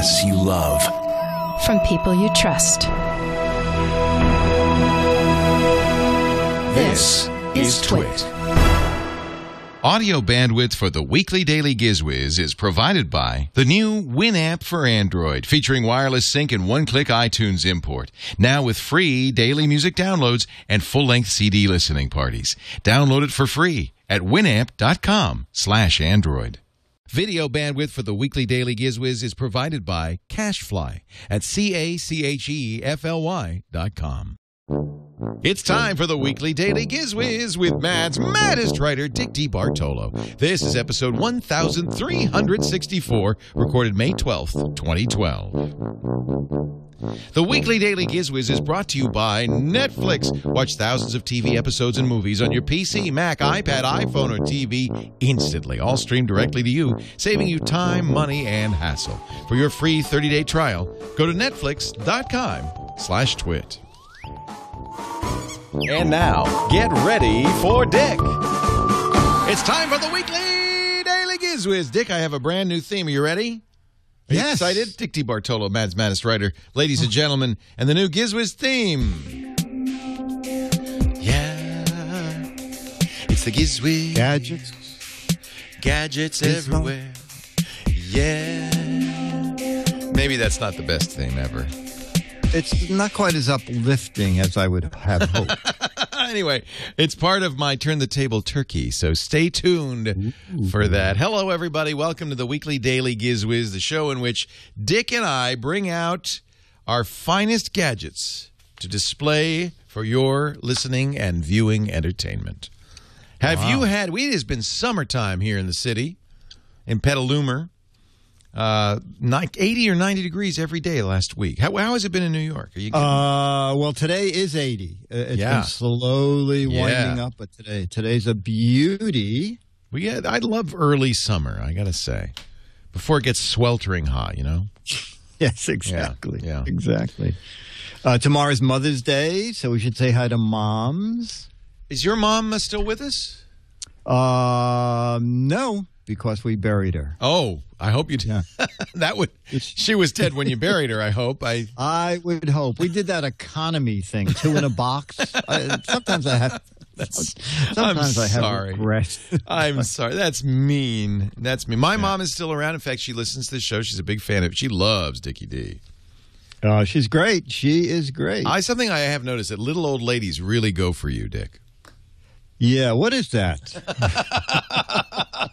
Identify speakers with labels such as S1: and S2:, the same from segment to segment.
S1: podcasts you love.
S2: From people you trust.
S1: This is Twit.
S3: Audio bandwidth for the weekly Daily Gizwiz is provided by the new Winamp for Android, featuring wireless sync and one-click iTunes import. Now with free daily music downloads and full-length CD listening parties. Download it for free at winamp.com slash Android. Video bandwidth for the weekly Daily Gizwiz is provided by CacheFly at C-A-C-H-E-F-L-Y dot com. It's time for the weekly Daily Gizwiz with Mad's maddest writer, Dick DeBartolo. This is episode 1364, recorded May 12th, 2012. The weekly Daily Gizwiz is brought to you by Netflix. Watch thousands of TV episodes and movies on your PC, Mac, iPad, iPhone, or TV instantly, all streamed directly to you, saving you time, money, and hassle. For your free 30-day trial, go to netflix.com slash twit. And now, get ready for Dick. It's time for the weekly Daily Gizwiz. Dick, I have a brand new theme. Are you ready? Are
S4: Yes.
S3: excited? Dick DeBartolo, Mad's Maddest Writer. Ladies and gentlemen, and the new Gizwiz theme. Yeah. It's the Gizwiz.
S4: Gadgets.
S3: Gadgets
S4: Gizmo.
S3: everywhere. Yeah. Maybe that's not the best theme ever.
S4: It's not quite as uplifting as I would have hoped.
S3: anyway, it's part of my Turn the Table Turkey, so stay tuned for that. Hello, everybody. Welcome to the weekly Daily Gizwiz, the show in which Dick and I bring out our finest gadgets to display for your listening and viewing entertainment. Have you had, we, it has been summertime here in the city, in Petaluma. Uh, ni- 80 or 90 degrees every day last week. How, how has it been in New York? Are you kidding?
S4: uh, well, today is 80. Uh, It's
S3: Yeah.
S4: been slowly winding
S3: Yeah.
S4: up, but today today's a beauty.
S3: Yeah, I love early summer. I gotta say, before it gets sweltering hot, you know.
S4: Yes, exactly.
S3: yeah.
S4: Exactly. Uh, tomorrow's Mother's Day, so we should say hi to moms.
S3: Is your mom uh, still with us?
S4: Uh, no, because we buried her.
S3: Oh, I hope you did.
S4: Yeah.
S3: that would. She was dead when you buried her. I hope. I.
S4: I would hope. We did that economy thing, two in a box. I, sometimes I have. Sometimes I have
S3: sorry.
S4: regret.
S3: I'm sorry. That's mean. That's mean. My mom is still around. In fact, she listens to the show. She's a big fan of. She loves Dickie D.
S4: Uh, she's great. She is great.
S3: I something I have noticed that little old ladies really go for you, Dick.
S4: Yeah, what is that?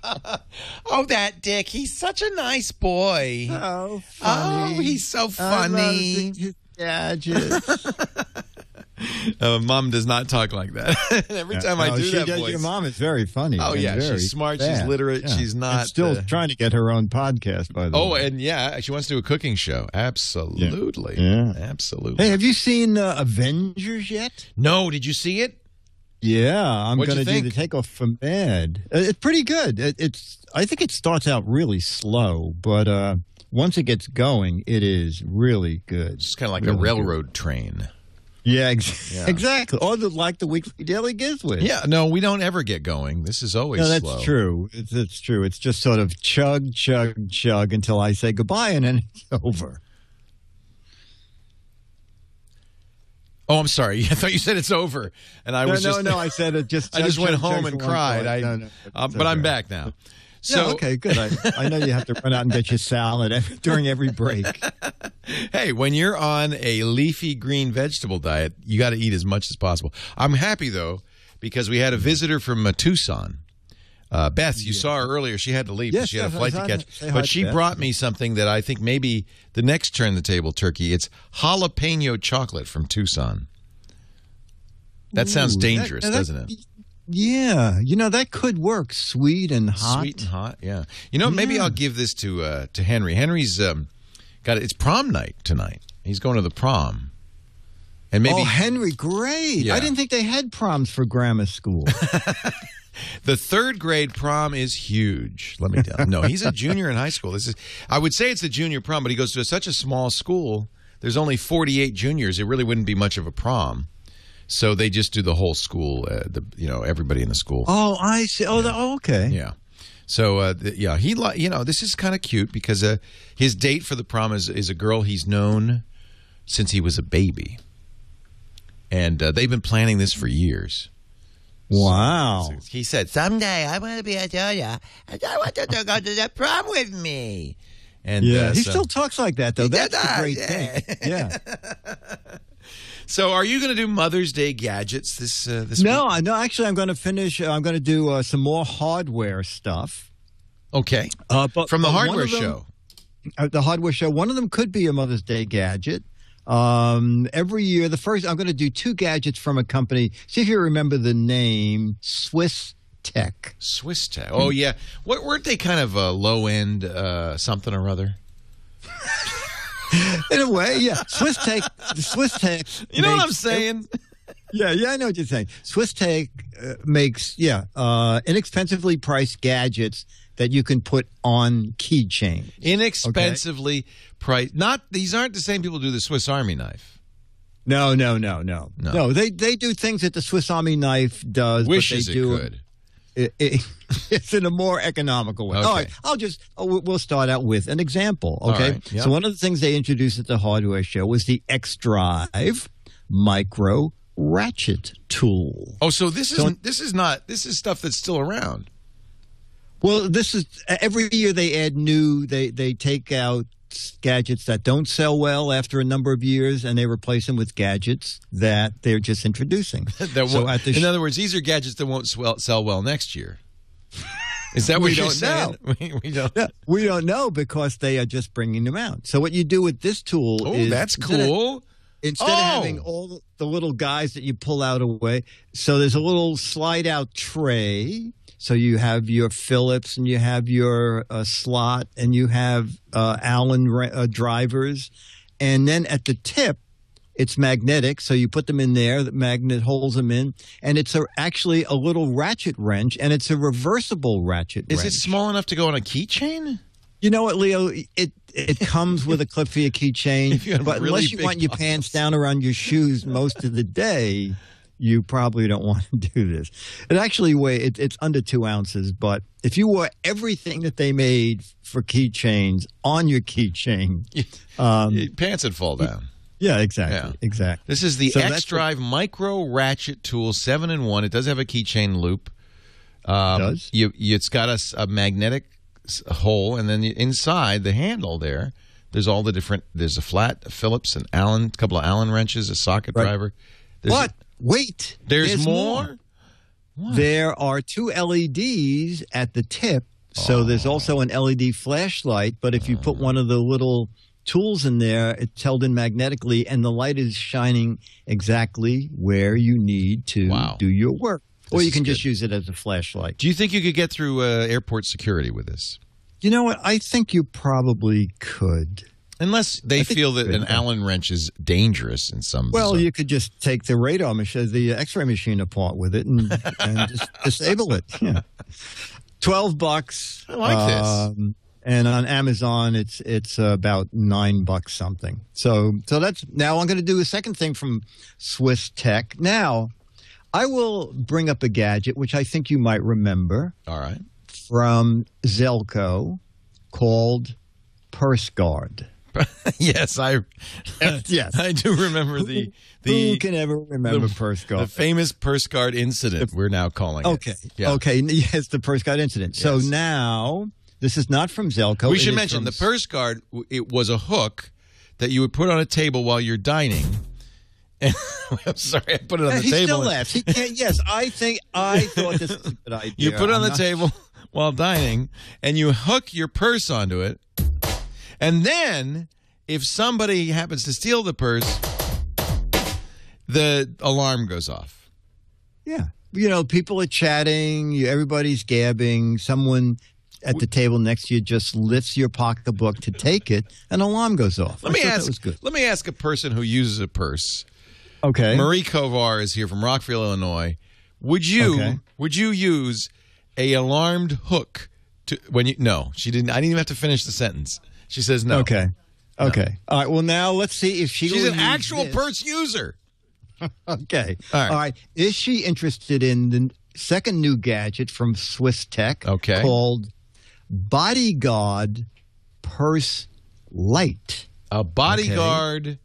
S3: Oh, that Dick. He's such a nice boy.
S4: Oh, funny.
S3: Oh, he's so funny.
S4: Gadgets.
S3: Uh, mom does not talk like that. Every time I
S4: No,
S3: do
S4: she
S3: that
S4: does-
S3: voice,
S4: Your mom is very funny.
S3: Oh, yeah, she's
S4: very
S3: smart, she's
S4: fast.
S3: literate, she's not,
S4: And still
S3: uh,
S4: trying to get her own podcast, by the
S3: Oh,
S4: way.
S3: Oh, and yeah, she wants to do a cooking show. Absolutely.
S4: Yeah.
S3: Absolutely.
S4: Hey, have you seen uh, Avengers yet?
S3: No, did you see it?
S4: Yeah, I'm going to do the takeoff from Mad. Uh, It's pretty good. It, it's. I think it starts out really slow, but uh, once it gets going, it is really good.
S3: It's kind of like
S4: Really
S3: a
S4: good.
S3: railroad train.
S4: Yeah, ex-
S3: Yeah.
S4: exactly. Or the, like the weekly daily with.
S3: Yeah, no, we don't ever get going. This is always
S4: No, that's
S3: slow.
S4: true. It's, it's true. It's just sort of chug, chug, chug until I say goodbye, and then it's over.
S3: Oh, I'm sorry. I thought you said it's over, and I
S4: No,
S3: was
S4: no,
S3: just
S4: no. I said it just.
S3: I just went home and cried. I,
S4: No, no,
S3: uh, but I'm back now.
S4: So
S3: So
S4: okay, good. I, I know you have to run out and get your salad every, during every break.
S3: hey, when you're on a leafy green vegetable diet, you got to eat as much as possible. I'm happy though because we had a visitor from Tucson. Uh, Beth, you saw her earlier. She had to leave.
S4: Yes,
S3: she had a flight to catch.
S4: her. Say hi
S3: But she
S4: Beth.
S3: brought me something that I think maybe the next turn the table turkey. It's jalapeno chocolate from Tucson. That sounds dangerous,
S4: that- that-
S3: doesn't it?
S4: Yeah, you know that could work. Sweet and hot.
S3: Sweet and hot, yeah. You know, maybe
S4: Yeah.
S3: I'll give this to uh, to Henry. Henry's um, got it. it's prom night tonight. He's going to the prom, and maybe
S4: oh, Henry, great!
S3: Yeah.
S4: I didn't think they had proms for grammar school.
S3: the third grade prom is huge. Let me tell you. No, he's a junior in high school. This is I would say it's a junior prom, but he goes to such a small school. There's only 48 juniors. It really wouldn't be much of a prom. So they just do the whole school, uh, the you know everybody in the school.
S4: oh, I see. Oh, the, oh, okay.
S3: Yeah. So uh, th- yeah, he li- you know this is kind of cute because uh, his date for the prom is, is a girl he's known since he was a baby, and uh, they've been planning this for years.
S4: Wow.
S3: He said, "Someday I want to be a junior, and I want you to go to the prom with me." And
S4: Yeah,
S3: uh,
S4: he
S3: so,
S4: still talks like that though. That's the great
S3: yeah.
S4: thing. Yeah.
S3: so are you going to do Mother's Day gadgets this uh, this
S4: No,
S3: week?
S4: I no. Actually, I'm going to finish. Uh, I'm going to do uh, some more hardware stuff.
S3: Okay,
S4: Uh, but
S3: from the hardware
S4: them-
S3: show.
S4: uh, the hardware show. One of them could be a Mother's Day gadget. Um, every year, the first I'm going to do two gadgets from a company. See if you remember the name Swiss Tech.
S3: Swiss Tech. Oh yeah, what weren't they kind of a low end uh, something or other?
S4: In a way, yeah. Swiss Tech. Swiss Tech.
S3: You know what I'm saying?
S4: Yeah, yeah, I know what you're saying. Swiss Tech uh, makes yeah uh, inexpensively priced gadgets that you can put on keychain.
S3: Inexpensively priced. Not these aren't the same people who do the Swiss Army knife.
S4: No, no, no, no,
S3: No.
S4: They they do things that the Swiss Army knife does.
S3: Wishes
S4: but they do
S3: could.
S4: it, it, it's in a more economical way.
S3: Okay.
S4: All right, I'll just oh, we- we'll start out with an example. Okay,
S3: right, yeah.
S4: so one of the things they introduced at the hardware show was the X Drive Micro Ratchet Tool.
S3: Oh, so this is
S4: So-
S3: this is not this is stuff that's still around.
S4: Well, this is every year they add new. They they take out gadgets that don't sell well after a number of years, and they replace them with gadgets that they're just introducing.
S3: That
S4: So the
S3: in
S4: sh-
S3: other words, these are gadgets that won't swell, sell well next year. Is that what
S4: We
S3: you're
S4: don't
S3: saying? We, we don't.
S4: Yeah, we don't know because they are just bringing them out. So what you do with this tool
S3: Oh,
S4: is
S3: that's
S4: instead of-
S3: cool.
S4: Instead
S3: Oh.
S4: of having oh. all the little guys that you pull out away, so there's a little slide out tray. So you have your Phillips and you have your uh, slot and you have uh, Allen uh, drivers, and then at the tip. It's magnetic, so you put them in there. The magnet holds them in, and it's a, actually a little ratchet wrench, and it's a reversible ratchet
S3: Is
S4: wrench.
S3: it small enough to go on a keychain?
S4: You know what, Leo? It it comes with a clip for your keychain,
S3: If you have
S4: but
S3: really
S4: unless you want your pants down around your shoes most of the day, you probably don't want to do this. It actually weighs it, it's under two ounces, but if you wore everything that they made for keychains on your keychain, um,
S3: Your pants would fall down.
S4: yeah, exactly,
S3: Yeah.
S4: exactly.
S3: This is the
S4: So
S3: X Drive Micro Ratchet Tool, seven in one. It does have a keychain loop. Um,
S4: does?
S3: You, you, it's got a magnetic hole, and then inside the handle there, there's all the different. There's a flat a Phillips, an Allen, a couple of Allen wrenches, a socket
S4: Right.
S3: driver. There's,
S4: But wait,
S3: there's, more.
S4: There are two LEDs at the tip. So there's also an LED flashlight, but if you put one of the little tools in there, it's held in magnetically and the light is shining exactly where you need to
S3: Wow.
S4: do your work. or you can just use it as a flashlight.
S3: Do you think you could get through uh, airport security with this?
S4: You know what? I think you probably could.
S3: Unless they feel that an. Allen wrench is dangerous in some.
S4: Well, you could just take the radar machine, the X-ray machine apart with it, and, and just disable it. Yeah, twelve bucks.
S3: I like this.
S4: Um, and on Amazon, it's it's about nine bucks something. So so that's now I'm going to do a second thing from Swiss Tech. Now, I will bring up a gadget which I think you might remember
S3: All right.
S4: from Zelco called Purse Guard.
S3: yes, I.
S4: Yes.
S3: I do remember the the Who
S4: can ever remember
S3: the-
S4: Purse
S3: the famous purse guard incident. we're now calling it.
S4: Okay.
S3: Yeah.
S4: Okay. Yes, the purse guard incident. So now this is not from Zelco.
S3: We should mention
S4: from
S3: the purse guard. It was a hook that you would put on a table while you're dining. And, I'm sorry, I put it on the
S4: he
S3: table.
S4: still laughs. He can't. Yes, I think I thought this was a good idea.
S3: You put it on
S4: I'm
S3: the
S4: not-
S3: table while dining, and you hook your purse onto it. And then, if somebody happens to steal the purse, the alarm goes off.
S4: Yeah. You know, people are chatting. Everybody's gabbing. Someone at the table next to you just lifts your pocketbook to take it, an alarm goes off.
S3: Let
S4: I
S3: me ask.
S4: That was good.
S3: Let me ask a person who uses a purse.
S4: Okay.
S3: Marie Kovar is here from Rockville, Illinois. Would you
S4: Okay.
S3: would you use a alarmed hook to when you no, she didn't I didn't even have to finish the sentence. She says no.
S4: Okay. Okay. All right. Well, now let's see if she.
S3: She's an actual
S4: this.
S3: purse user.
S4: Okay.
S3: All right.
S4: All right. Is she interested in the second new gadget from Swiss Tech?
S3: Okay.
S4: Called Bodyguard Purse Light.
S3: A bodyguard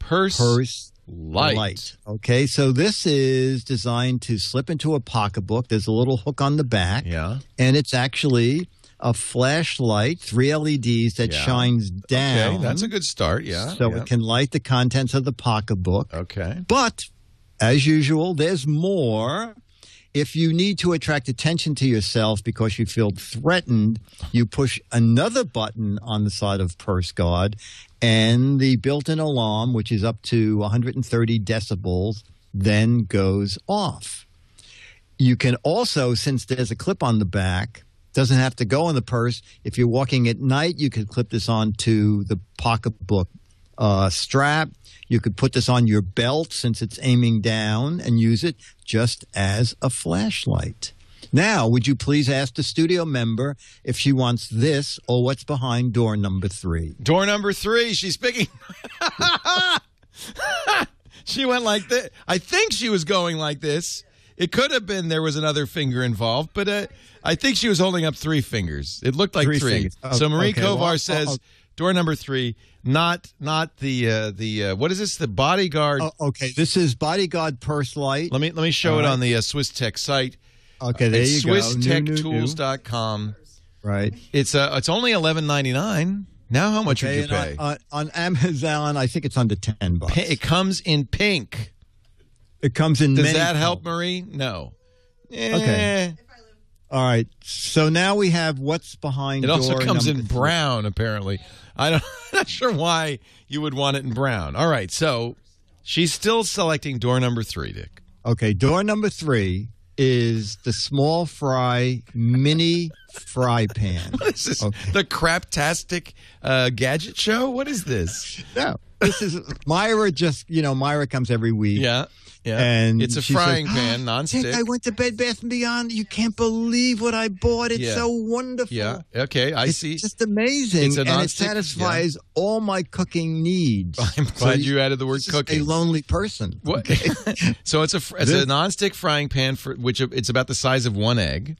S3: purse,
S4: Purse
S3: light.
S4: Okay, so this is designed to slip into a pocketbook. There's a little hook on the back.
S3: Yeah.
S4: And it's actually a flashlight, three LEDs that
S3: Yeah.
S4: shines down.
S3: Okay, that's a good start. Yeah.
S4: so
S3: yeah.
S4: it can light the contents of the pocketbook.
S3: Okay.
S4: But as usual, there's more. If you need to attract attention to yourself because you feel threatened, you push another button on the side of Purse Guard, and the built in alarm, which is up to 130 decibels, then goes off. You can also, since there's a clip on the back, doesn't have to go in the purse. If you're walking at night, you could clip this onto the pocketbook uh, strap. You could put this on your belt since it's aiming down and use it just as a flashlight. Now, would you please ask the studio member if she wants this or what's behind door number three?
S3: Door number three. She's picking. she went like this. I think she was going like this. It could have been there was another finger involved, but uh, I think she was holding up three fingers. It looked like
S4: Three
S3: three. so Marie
S4: okay.
S3: Kovar
S4: Well,
S3: says door number three, not not the uh, the uh, what is this? The bodyguard.
S4: Oh, okay, this is Bodyguard Purse Light.
S3: Let me let me show
S4: All
S3: it
S4: right.
S3: on the uh, Swiss Tech site.
S4: Okay, there you go. New, new.
S3: SwissTechTools.com.
S4: Right.
S3: It's uh, it's only eleven ninety nine. Now how much
S4: Okay,
S3: would you pay?
S4: on, on, on Amazon, I think it's under ten bucks.
S3: It comes in pink.
S4: It comes in.
S3: Does that help,
S4: colors.
S3: Marie? No.
S4: Okay. All right. So now we have what's behind.
S3: It also comes in
S4: number three.
S3: brown, apparently. I don't, I'm not sure why you would want it in brown. All right, so she's still selecting door number three, Dick.
S4: Okay, door number three is the small fry mini fry pan.
S3: What is this?
S4: Okay.
S3: The craptastic uh, gadget show? What is this?
S4: No, this is Myra. Just you know, Myra comes every week.
S3: Yeah, yeah.
S4: And
S3: it's a frying pan, nonstick.
S4: I went to Bed Bath and Beyond. You can't believe what I bought. It's
S3: Yeah.
S4: so wonderful.
S3: yeah. Okay, I
S4: it's
S3: see.
S4: just amazing,
S3: It's a
S4: and it satisfies all my cooking needs.
S3: I'm
S4: So
S3: glad you added the word cooking.
S4: A lonely person.
S3: What? so it's a it's a nonstick frying pan for which it's about the size of one egg,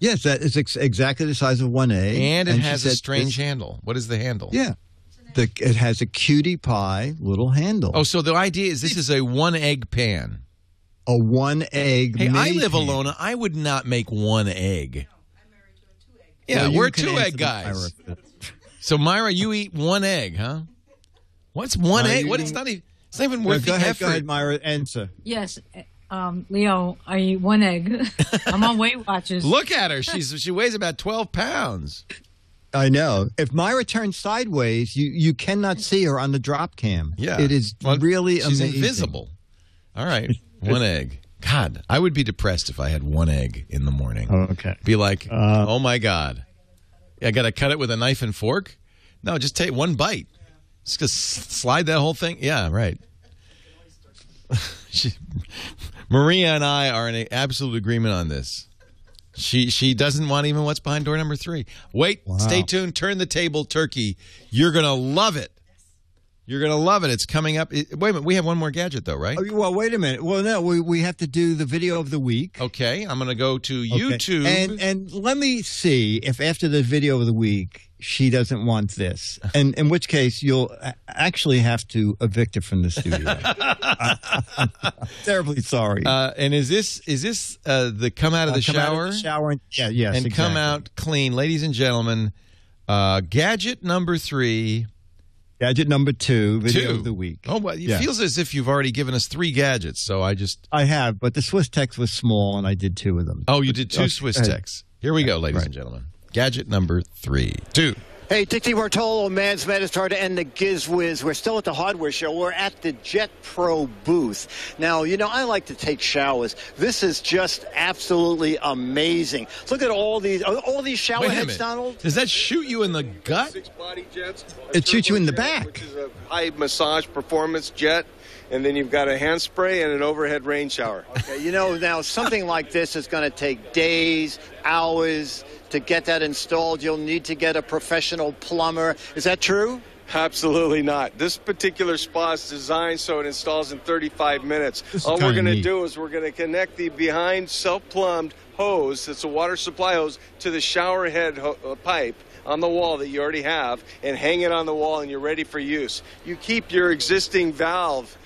S4: Yes, that is ex- exactly the size of one egg,
S3: and it
S4: she
S3: has a
S4: said
S3: strange handle. What is the handle?
S4: Yeah, the, it has a cutie pie little handle.
S3: Oh, so the idea is this is a one egg pan.
S4: a one egg.
S3: Hey, I live
S4: pan.
S3: alone. I would not make one egg. Yeah,
S4: Well,
S3: we're two egg guys.
S4: Myra.
S3: So Myra, you eat one egg, huh? What's one egg?
S4: you
S3: What? It's not even. It's not even
S4: No,
S3: worth
S4: go
S3: the
S4: ahead,
S3: effort.
S4: go ahead, Myra. Answer.
S5: Yes, um, Leo, I eat one egg. I'm on Weight Watchers.
S3: Look at her. She's she weighs about twelve pounds.
S4: I know. If Myra turns sideways, you you cannot see her on the drop cam.
S3: Yeah,
S4: it is
S3: Well,
S4: really
S3: she's
S4: amazing.
S3: invisible. All right, one egg. God, I would be depressed if I had one egg in the morning.
S4: Oh, okay.
S3: Be like,
S4: Uh,
S3: oh my god, I got to cut it with a knife and fork. No, just take one bite. Just gonna slide that whole thing. Yeah, right. she, Maria and I are in a absolute agreement on this. She she doesn't want even what's behind door number three. Wait, stay tuned. Turn the table, turkey. You're gonna love it. You're gonna love it. It's coming up. Wait a minute. We have one more gadget though, right?
S4: Oh, well, wait a minute. Well, no, we, we have to do the video of the week.
S3: Okay, I'm gonna go to
S4: Okay.
S3: YouTube.
S4: And and let me see if after the video of the week she doesn't want this, and in which case you'll actually have to evict her from the studio. Terribly sorry.
S3: Uh, and is this is this uh, the come out of
S4: Uh,
S3: the
S4: come out of
S3: shower
S4: the shower, and, yeah, yes,
S3: and come out clean, ladies and gentlemen? Uh, gadget number three,
S4: Gadget number two, video
S3: two
S4: of the week.
S3: Oh, well, it
S4: Yeah.
S3: feels as if you've already given us three gadgets. So I just
S4: I have, but the Swiss text was small, and I did two of them.
S3: oh, you did two Swiss
S4: go ahead.
S3: techs. Here we go, ladies
S4: Right.
S3: and gentlemen. Gadget number three, two.
S6: Hey, Dick DeBartolo, Man's Medistar to end the Giz Wiz. We're still at the hardware show. We're at the Jet Pro booth. Now, you know, I like to take showers. This is just absolutely amazing. Look at all these all these shower
S3: Wait
S6: heads. Donald.
S3: Does that shoot you in the gut?
S7: Six body jets.
S4: It shoots you in the
S7: jet,
S4: back.
S7: Which is a high massage performance jet. And then you've got a hand spray and an overhead rain shower.
S6: Okay, you know, now something like this is going to take days, hours to get that installed. You'll need to get a professional plumber. Is that true?
S7: Absolutely not. This particular spa is designed so it installs in 35 minutes.
S4: This is
S7: All we're going to do is we're going to connect the behind self-plumbed hose, it's a water supply hose, to the shower head ho- uh, pipe on the wall that you already have and hang it on the wall and you're ready for use. You keep your existing valve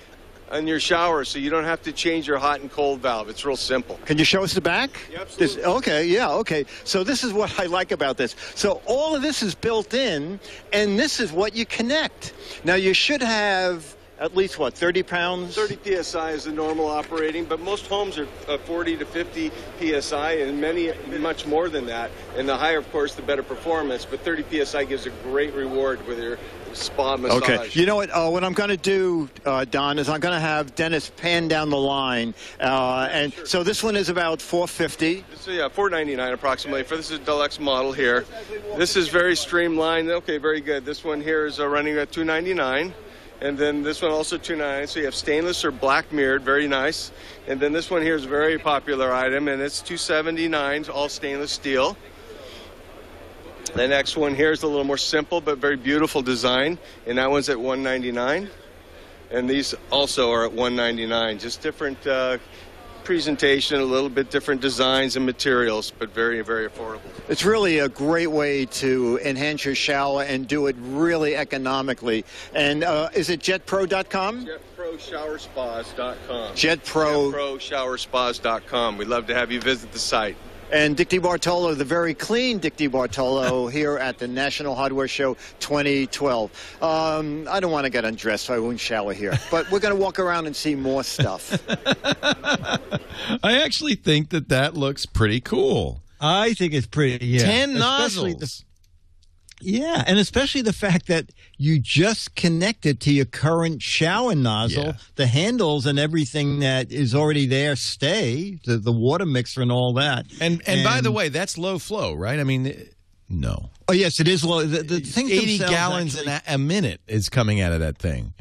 S7: on your shower so you don't have to change your hot and cold valve. It's real simple.
S6: Can you show us the back?
S7: Yeah, absolutely.
S6: This- okay, yeah, okay. So this is what I like about this. So all of this is built in, and this is what you connect. Now you should have at least what 30 pounds.
S7: 30 psi is the normal operating, but most homes are uh, 40 to 50 psi, and many much more than that. And the higher, of course, the better performance. But 30 psi gives a great reward with your spa massage.
S6: Okay. You know what? Uh, what I'm going to do, uh, Don, is I'm going to have Dennis pan down the line, uh, and so this one is about 450.
S7: So yeah, 499 approximately. For this is a deluxe model here. This is very streamlined. Okay, very good. This one here is uh, running at 299. And then this one also 299. So you have stainless or black mirrored, very nice. And then this one here is a very popular item, and it's 279, all stainless steel. The next one here is a little more simple but very beautiful design, and that one's at 199. And these also are at 199. Just different uh, presentation, a little bit different designs and materials, but very, very affordable.
S6: It's really a great way to enhance your shower and do it really economically. And uh, is it jetpro.com?
S7: JetProShowerSpas.com.
S6: JetPro.
S7: JetProShowerSpas.com. We'd love to have you visit the site.
S6: And Dick DeBartolo, the very clean Dick DeBartolo, here at the National Hardware Show 2012. Um, I don't want to get undressed, so I won't shower here. But we're going to walk around and see more stuff.
S3: I actually think that that looks pretty cool.
S4: I think it's pretty. Yeah,
S3: Ten
S4: Especially
S3: nozzles.
S4: Yeah, and especially the fact that you just connect it to your current shower nozzle.
S3: Yeah.
S4: The handles and everything that is already there stay. The the water mixer and all that.
S3: and and by the way, that's low flow, right? I mean, no,
S4: oh yes, it is low. The, the uh, things
S3: eighty gallons
S4: actually-
S3: a, a minute is coming out of that thing.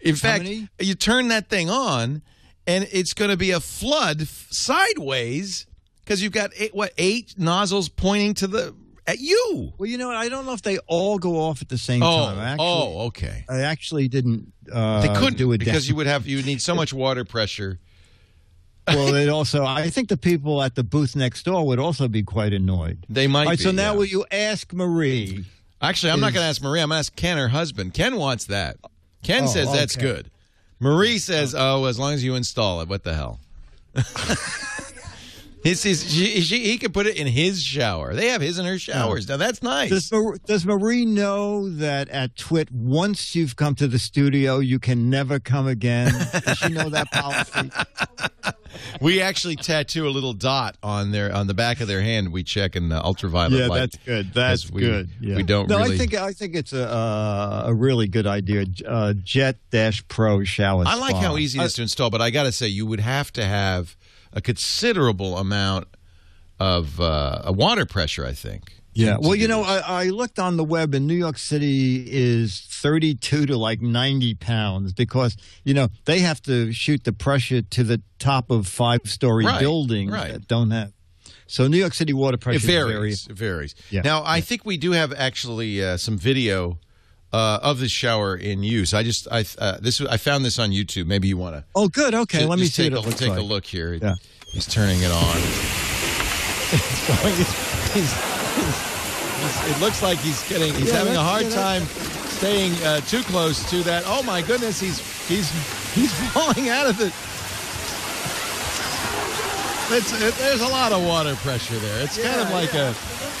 S3: In fact,
S4: many?
S3: you turn that thing on, and it's going to be a flood f- sideways because you've got eight, what eight nozzles pointing to the at you.
S4: Well, you know, what? I don't know if they all go off at the same
S3: Oh,
S4: time. Actually,
S3: oh, okay.
S4: I actually didn't. Uh,
S3: They couldn't
S4: do it
S3: because
S4: down-
S3: you would have you would need so much water pressure.
S4: well, it also. I think the people at the booth next door would also be quite annoyed.
S3: They might.
S4: All right,
S3: be,
S4: so now
S3: yeah.
S4: will you ask Marie?
S3: Actually, I'm not going to ask Marie. I'm going to ask Ken, her husband. Ken wants that. Ken
S4: Oh,
S3: says that's
S4: okay.
S3: good. Marie says, "Oh, as long as you install it, what the hell?" His, his, she, she, he could put it in his shower. They have his and her showers. Now that's nice.
S4: Does, does Marie know that at Twit, once you've come to the studio, you can never come again? Does she know that policy?
S3: we actually tattoo a little dot on their on the back of their hand. We check in the ultraviolet
S4: yeah,
S3: light.
S4: that's good. That's
S3: we-
S4: good. Yeah.
S3: we don't
S4: No,
S3: really-
S4: I think I think it's a uh, a really good idea. Uh, Jet Dash Pro shower.
S3: I like
S4: spa.
S3: how easy it is to install, but I got to say, you would have to have a considerable amount of uh, a water pressure. I think.
S4: Yeah. Well, you know. I, I looked on the web, and New York City is 32 to like 90 pounds because, you know, they have to shoot the pressure to the top of five story
S3: Right,
S4: buildings
S3: right.
S4: that don't have. So New York City water pressure
S3: It varies. It varies.
S4: Yeah.
S3: Now, I think we do have actually uh, some video uh, of the shower in use. I just I uh, this I found this on YouTube. Maybe you want to
S4: Oh, good. Okay. Let me see
S3: take a,
S4: it looks
S3: take
S4: like.
S3: a look here.
S4: Yeah.
S3: He's turning it on. He's- he's- he's- it looks like he's getting he's
S4: Yeah,
S3: having a hard
S4: yeah,
S3: time staying uh, too close to that. Oh my goodness, he's he's he's falling out of the. It's, it, there's a lot of water pressure there. It's kind of like
S4: yeah.
S3: a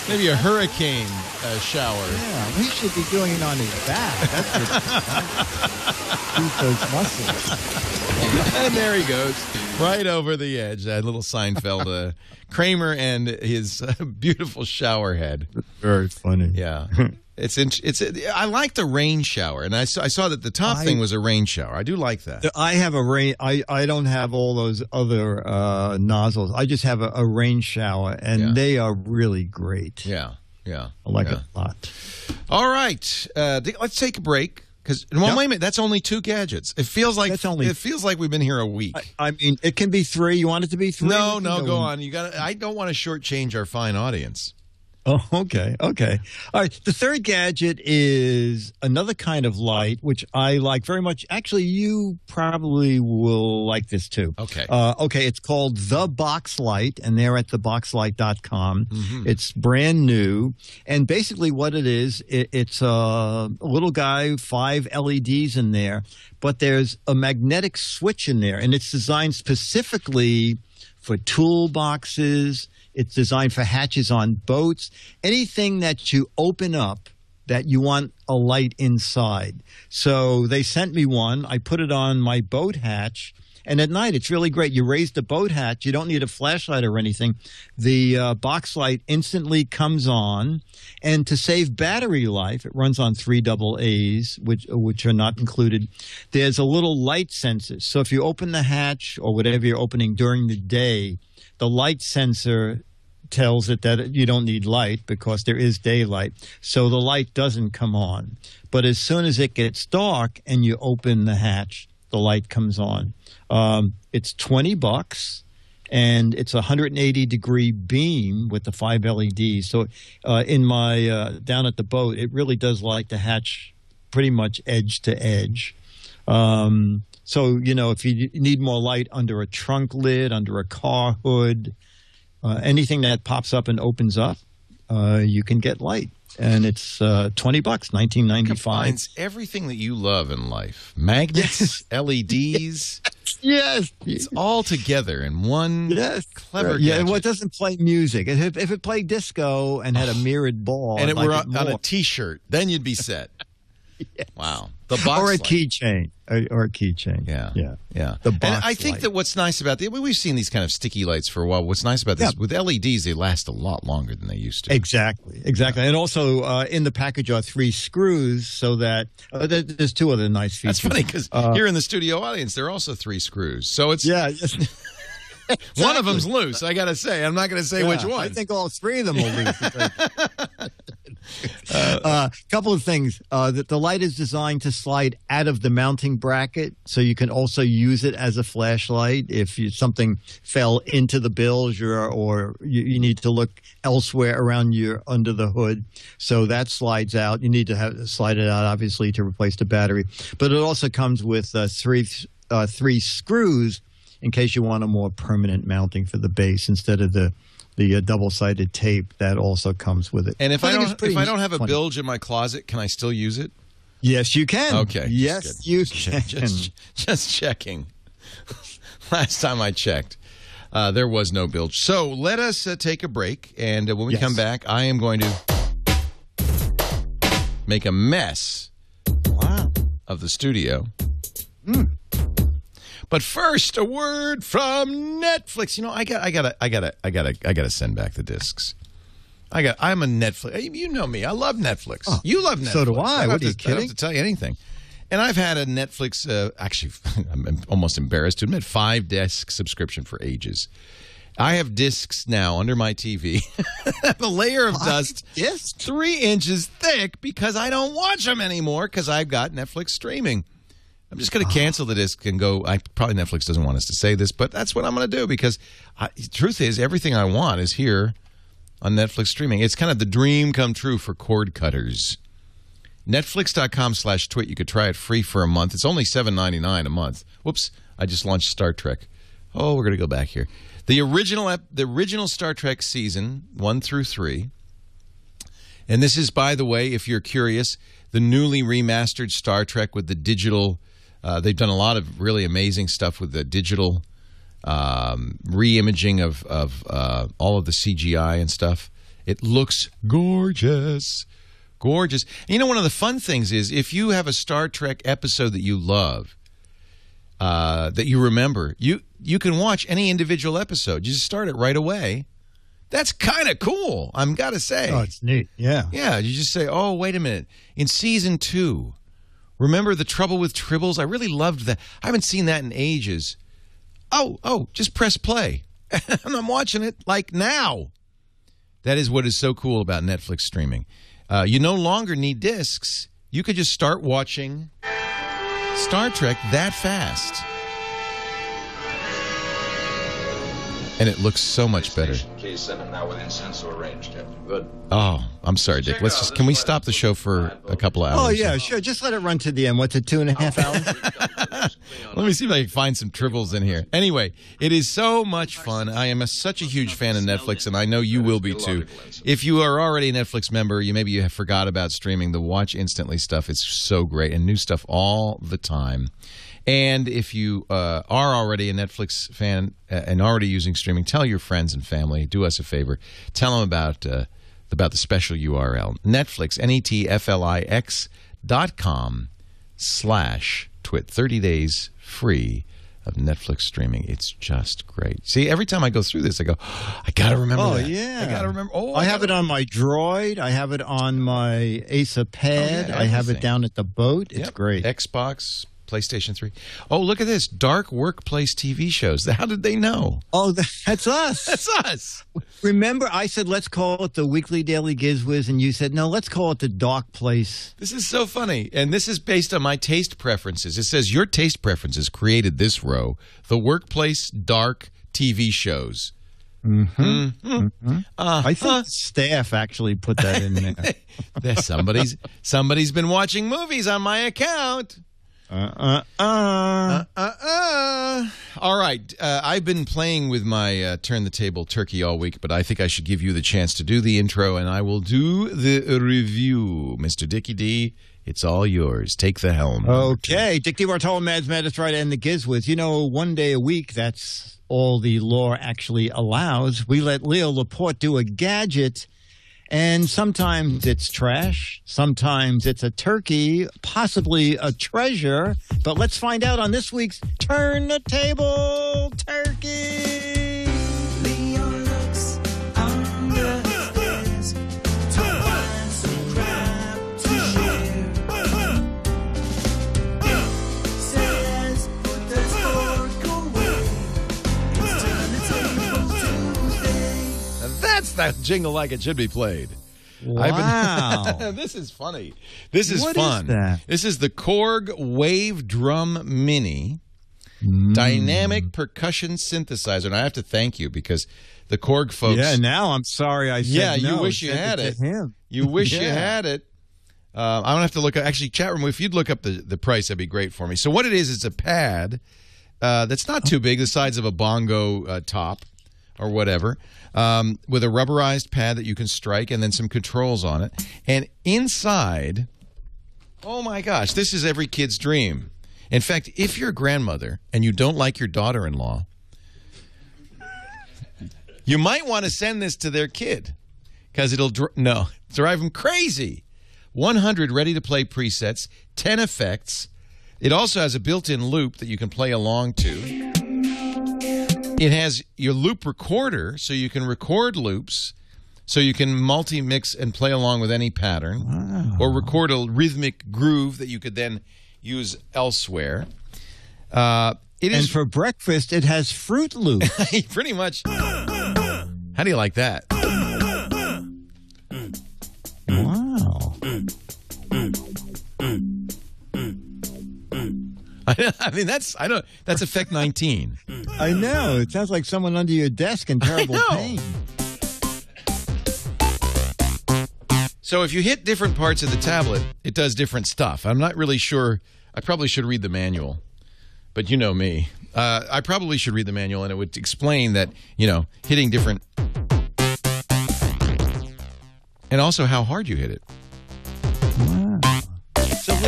S3: maybe a hurricane uh, shower.
S4: Yeah, he should be doing it on his back. That's what Keep those muscles.
S3: and there he goes, right over the edge. That little Seinfeld, uh, Kramer and his uh, beautiful shower head.
S4: Very funny.
S3: Yeah, it's in, it's. I like the rain shower, and I saw, I saw that the top
S4: I-
S3: thing was a rain shower. I do like that.
S4: I have a rain. I, I don't have all those other uh, nozzles. I just have a, a rain shower, and
S3: Yeah.
S4: they are really great.
S3: Yeah, yeah.
S4: I like
S3: yeah.
S4: it a lot.
S3: All right, uh, let's take a break. Because well,
S4: Yep.
S3: wait a minute, that's only two gadgets. It feels like
S4: That's only-
S3: it feels like we've been here a week.
S4: I, I mean, it can be three. You want it to be three?
S3: no, no,
S4: go
S3: go on. You got. I don't want to shortchange our fine audience.
S4: Oh, okay, okay. All right. The third gadget is another kind of light, which I like very much. Actually, you probably will like this too.
S3: Okay.
S4: Uh, okay, it's called the Box Light, and they're at theboxlight.com.
S3: Mm-hmm.
S4: It's brand new, and basically what it is, it, it's a little guy, five LEDs in there, but there's a magnetic switch in there, and it's designed specifically for toolboxes. It's designed for hatches on boats. Anything that you open up that you want a light inside. So they sent me one. I put it on my boat hatch. And at night, it's really great. You raise the boat hatch. You don't need a flashlight or anything. The uh, box light instantly comes on. And to save battery life, it runs on three double A's, which, which are not included. There's a little light sensor. So if you open the hatch or whatever you're opening during the day, the light sensor tells it that you don't need light because there is daylight. So the light doesn't come on. But as soon as it gets dark and you open the hatch, the light comes on. Um, it's 20 bucks and it's a 180 degree beam with the five LEDs. So uh, in my uh, down at the boat, it really does light the hatch pretty much edge to edge. Um, so you know, if you need more light under a trunk lid, under a car hood, uh, anything that pops up and opens up, uh, you can get light, and it's uh, twenty bucks, nineteen ninety five.
S3: Combines everything that you love in life: magnets, LEDs.
S4: Yes,
S3: It's all together in one
S4: yes,
S3: clever.
S4: Right. Yeah, well, it doesn't play music. If, if it played disco and had a mirrored ball,
S3: and it
S4: like
S3: were on, on a
S4: more.
S3: T-shirt, then you'd be set. Wow, the box
S4: or a keychain, or, or a keychain.
S3: Yeah,
S4: yeah.
S3: yeah.
S4: The
S3: and I think
S4: light.
S3: that what's nice about the we've seen these kind of sticky lights for a while. What's nice about this
S4: Yeah.
S3: with LEDs, they last a lot longer than they used to.
S4: Exactly, exactly. And also uh, in the package are three screws so that uh, there's two other nice features.
S3: That's funny because
S4: Uh,
S3: here in the studio audience, there are also three screws. So it's
S4: Yeah.
S3: one of them's loose. I got to say, I'm not going to say which one.
S4: I think all three of them will lose. A uh, couple of things. Uh, that the light is designed to slide out of the mounting bracket, so you can also use it as a flashlight if you, something fell into the bilge or, or you, you need to look elsewhere around your under the hood. So that slides out. You need to have slide it out, obviously, to replace the battery. But it also comes with uh, three uh, three screws in case you want a more permanent mounting for the base instead of the the uh, double-sided tape that also comes with it.
S3: and if
S4: I
S3: I don't, if I don't have a
S4: funny.
S3: bilge in my closet, can I still use it?
S4: yes, you can.
S3: Okay.
S4: yes,
S3: good.
S4: you
S3: Just-
S4: can.
S3: Just, just checking. Last time I checked, uh, there was no bilge. So let us uh, take a break, and uh, when we
S4: Yes.
S3: come back, I am going to make a mess
S4: wow.
S3: of the studio.
S4: Hmm.
S3: But first, a word from Netflix. You know, I got, I gotta, I gotta, I gotta, I gotta send back the discs. I got. I'm a Netflix. You know me. I love Netflix. you love Netflix.
S4: so do I.
S3: don't
S4: What are you
S3: to- I don't have
S4: kidding?
S3: to tell you anything. And I've had a Netflix. Uh, actually, I'm almost embarrassed to admit, five disc subscription for ages. I have discs now under my TV. a layer of dust,
S4: discs?
S3: three inches thick, because I don't watch them anymore because I've got Netflix streaming. I'm just going to cancel the disc and go. I probably Netflix doesn't want us to say this, but that's what I'm going to do because I, truth is, everything I want is here on Netflix streaming. It's kind of the dream come true for cord cutters. Netflix.com slash twit. You could try it free for a month. It's only $7.99 a month. Whoops, I just launched Star Trek. Oh, we're going to go back here. The original the original Star Trek season, one through three. And this is, by the way, if you're curious, the newly remastered Star Trek with the digital. Uh, they've done a lot of really amazing stuff with the digital um, re-imaging of of uh, all of the CGI and stuff. It looks gorgeous, gorgeous. And you know, one of the fun things is if you have a Star Trek episode that you love, uh, that you remember, you you can watch any individual episode. You just start it right away. That's kind of cool. I'm gotta say.
S4: Oh, it's neat. Yeah.
S3: Yeah, you just say, "Oh, wait a minute." In season two, remember the trouble with tribbles? I really loved that. I haven't seen that in ages. Oh, oh, just press play, and I'm watching it like now. That is what is so cool about Netflix streaming. Uh, you no longer need discs. You could just start watching Star Trek that fast. And it looks so much better.
S8: K7 now within sensor range, Captain. Good.
S3: Oh, I'm sorry, Dick. Let's just can we stop the show for a couple of hours?
S4: Oh yeah, sure. Just let it run to the end. What's it, two and a half hours?
S3: Let me see if I can find some tribbles in here. Anyway, it is so much fun. I am a, such a huge fan of Netflix, and I know you will be too. If you are already a Netflix member, you maybe you have forgot about streaming. The Watch Instantly stuff It's so great, and new stuff all the time. And if you uh, are already a Netflix fan uh, and already using streaming, tell your friends and family. Do us a favor. Tell them about uh, about the special URL Netflix N E T F L I X dot com slash twit. Thirty days free of Netflix streaming. It's just great. See, every time I go through this, I go, I gotta remember.
S4: Oh
S3: that.
S4: yeah,
S3: I gotta remember. Oh,
S4: I have
S3: gotta-
S4: it on my Droid. I have it on my Asa Pad.
S3: Oh, yeah,
S4: I have it down at the boat. It's
S3: Yep.
S4: great.
S3: Xbox, PlayStation Three. Oh, look at this dark workplace TV shows. How did they know?
S4: Oh, that's us.
S3: That's us.
S4: Remember, I said let's call it the Weekly Daily Gizwiz, and you said no, let's call it the Dark Place.
S3: This is so funny. And this is based on my taste preferences. It says your taste preferences created this row the workplace dark TV shows. Hmm.
S4: I think staff actually put that in there.
S3: Somebody's somebody's been watching movies on my account.
S4: Uh, uh, uh.
S3: Uh uh. All right. Uh, I've been playing with my uh, turn the table turkey all week, but I think I should give you the chance to do the intro, and I will do the review. Mr. Dicky D, it's all yours. Take the helm.
S4: Okay, Dick DeBartolo, Mads right, and the Gizwiz. You know, one day a week, that's all the law actually allows. We let Leo Laporte do a gadget, and sometimes it's trash, sometimes it's a turkey, possibly a treasure. But let's find out on this week's Turn the Table Turkey.
S3: That's that jingle like it should be played.
S4: Wow.
S3: this is funny. This is
S4: What is
S3: fun.
S4: that?
S3: This is the Korg Wave Drum Mini
S4: Mm.
S3: dynamic percussion synthesizer. And I have to thank you because the Korg folks.
S4: yeah, now I'm sorry I said
S3: Yeah, you
S4: no.
S3: wish you had it.
S4: Him.
S3: You wish you had it. Uh, I'm gonna have to look. up. Actually, chat room. If you'd look up the, the price, that'd be great for me. So what it is, it's a pad uh, that's not too big, the size of a bongo uh, top or whatever, um, with a rubberized pad that you can strike, and then some controls on it. And inside, oh my gosh, this is every kid's dream. In fact, if you're a grandmother and you don't like your daughter-in-law, you might want to send this to their kid because it'll dr- no drive them crazy. 100 ready-to-play presets, 10 effects. It also has a built-in loop that you can play along to. It has your loop recorder, so you can record loops, so you can multi-mix and play along with any pattern, or record a rhythmic groove that you could then use elsewhere. Uh, it
S4: And
S3: is
S4: for breakfast, it has Fruit Loops.
S3: pretty much. How do you like that?
S4: wow.
S3: I mean, that's I don't. That's effect 19.
S4: I know. It sounds like someone under your desk in terrible pain.
S3: So if you hit different parts of the tablet, it does different stuff. I'm not really sure. I probably should read the manual, but you know me. Uh, I probably should read the manual, and it would explain that you know hitting different, and also how hard you hit it.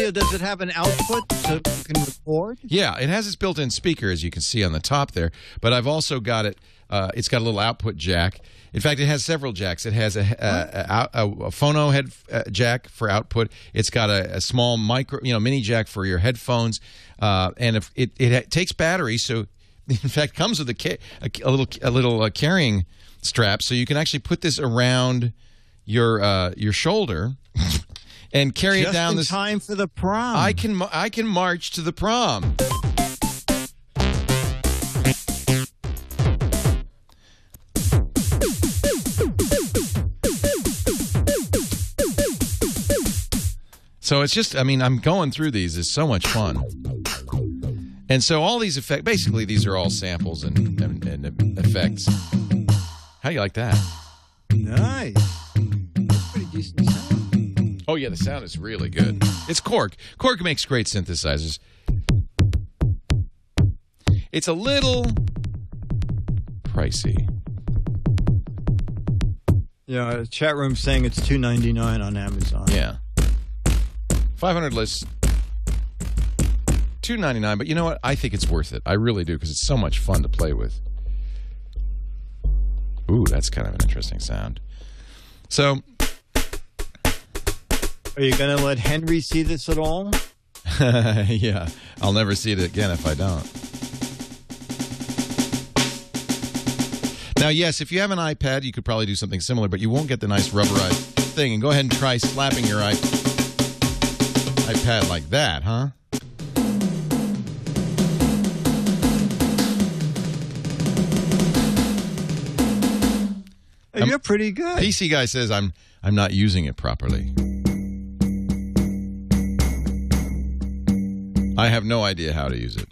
S4: Leo, does it have an output so can record?
S3: Yeah, it has its built-in speaker, as you can see on the top there. But I've also got it. Uh, it's got a little output jack. In fact, it has several jacks. It has a, a, a, a phono head uh, jack for output. It's got a, small micro, you know, mini jack for your headphones, uh, and if it, it takes battery. So, in fact, comes with a, a little a little uh, carrying strap, so you can actually put this around your uh, your shoulder and carry
S4: Just
S3: it down this.
S4: time for the prom.
S3: I can I can march to the prom. So it's just I mean I'm going through these. It's so much fun. And so all these effects, basically, these are all samples and, and, and effects. How do you like that?
S4: Nice. Pretty decent sound.
S3: Oh yeah, the sound is really good. It's Korg. Korg makes great synthesizers. It's a little pricey.
S4: Yeah, chat room saying it's two ninety nine on Amazon.
S3: Yeah. 500 lists. 299, but you know what? I think it's worth it. I really do because it's so much fun to play with. Ooh, that's kind of an interesting sound. So,
S4: Are you going to let Henry see this at all?
S3: yeah, I'll never see it again if I don't. Now, yes, if you have an iPad, you could probably do something similar, but you won't get the nice rubberized thing. And go ahead and try slapping your i- iPad like that, huh?
S4: Hey, You're um, pretty good.
S3: PC guy says I'm I'm not using it properly. I have no idea how to use it.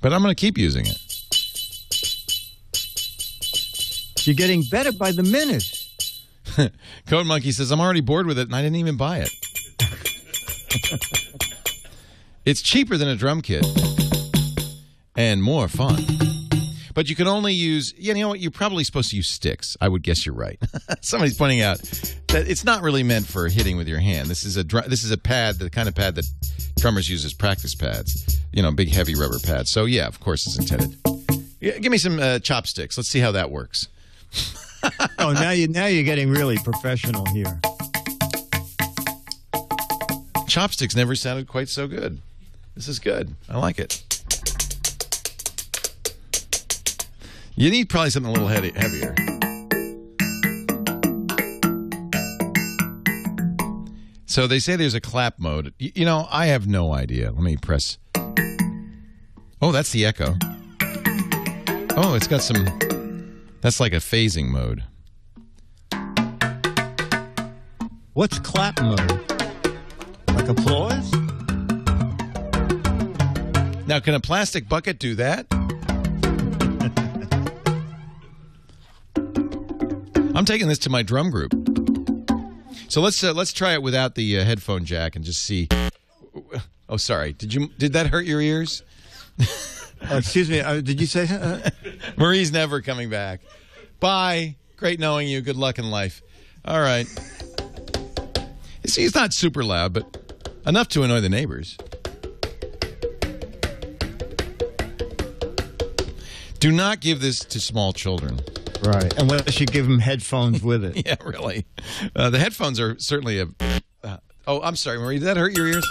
S3: but I'm going to keep using it.
S4: You're getting better by the minute.
S3: Code Monkey says I'm already bored with it and I didn't even buy it. it's cheaper than a drum kit and more fun. But you can only use, you know what? You're probably supposed to use sticks. I would guess you're right. Somebody's pointing out that it's not really meant for hitting with your hand. This is a dr- this is a pad, the kind of pad that drummers use as practice pads. You know, big heavy rubber pads. So yeah, of course it's intended. Yeah, give me some uh, chopsticks. Let's see how that works.
S4: Oh, now you now you're getting really professional here.
S3: Chopsticks never sounded quite so good. This is good. I like it. You need probably something a little heavy, heavier. So they say there's a clap mode. Y- You know, I have no idea. Let me press. Oh, that's the echo. Oh, it's got some. That's like a phasing mode.
S4: What's clap mode? Like applause?
S3: Now, can a plastic bucket do that? I'm taking this to my drum group. So let's uh, let's try it without the uh, headphone jack and just see. Oh, sorry. Did you did that hurt your ears?
S4: Uh, excuse me. Uh, did you say? Uh,
S3: Marie's never coming back. Bye. Great knowing you. Good luck in life. All right. See, it's not super loud, but enough to annoy the neighbors. Do not give this to small children.
S4: Right. Unless you give them headphones with it.
S3: Yeah, really. Uh, the headphones are certainly a. Uh, oh, I'm sorry, Marie. Did that hurt your ears?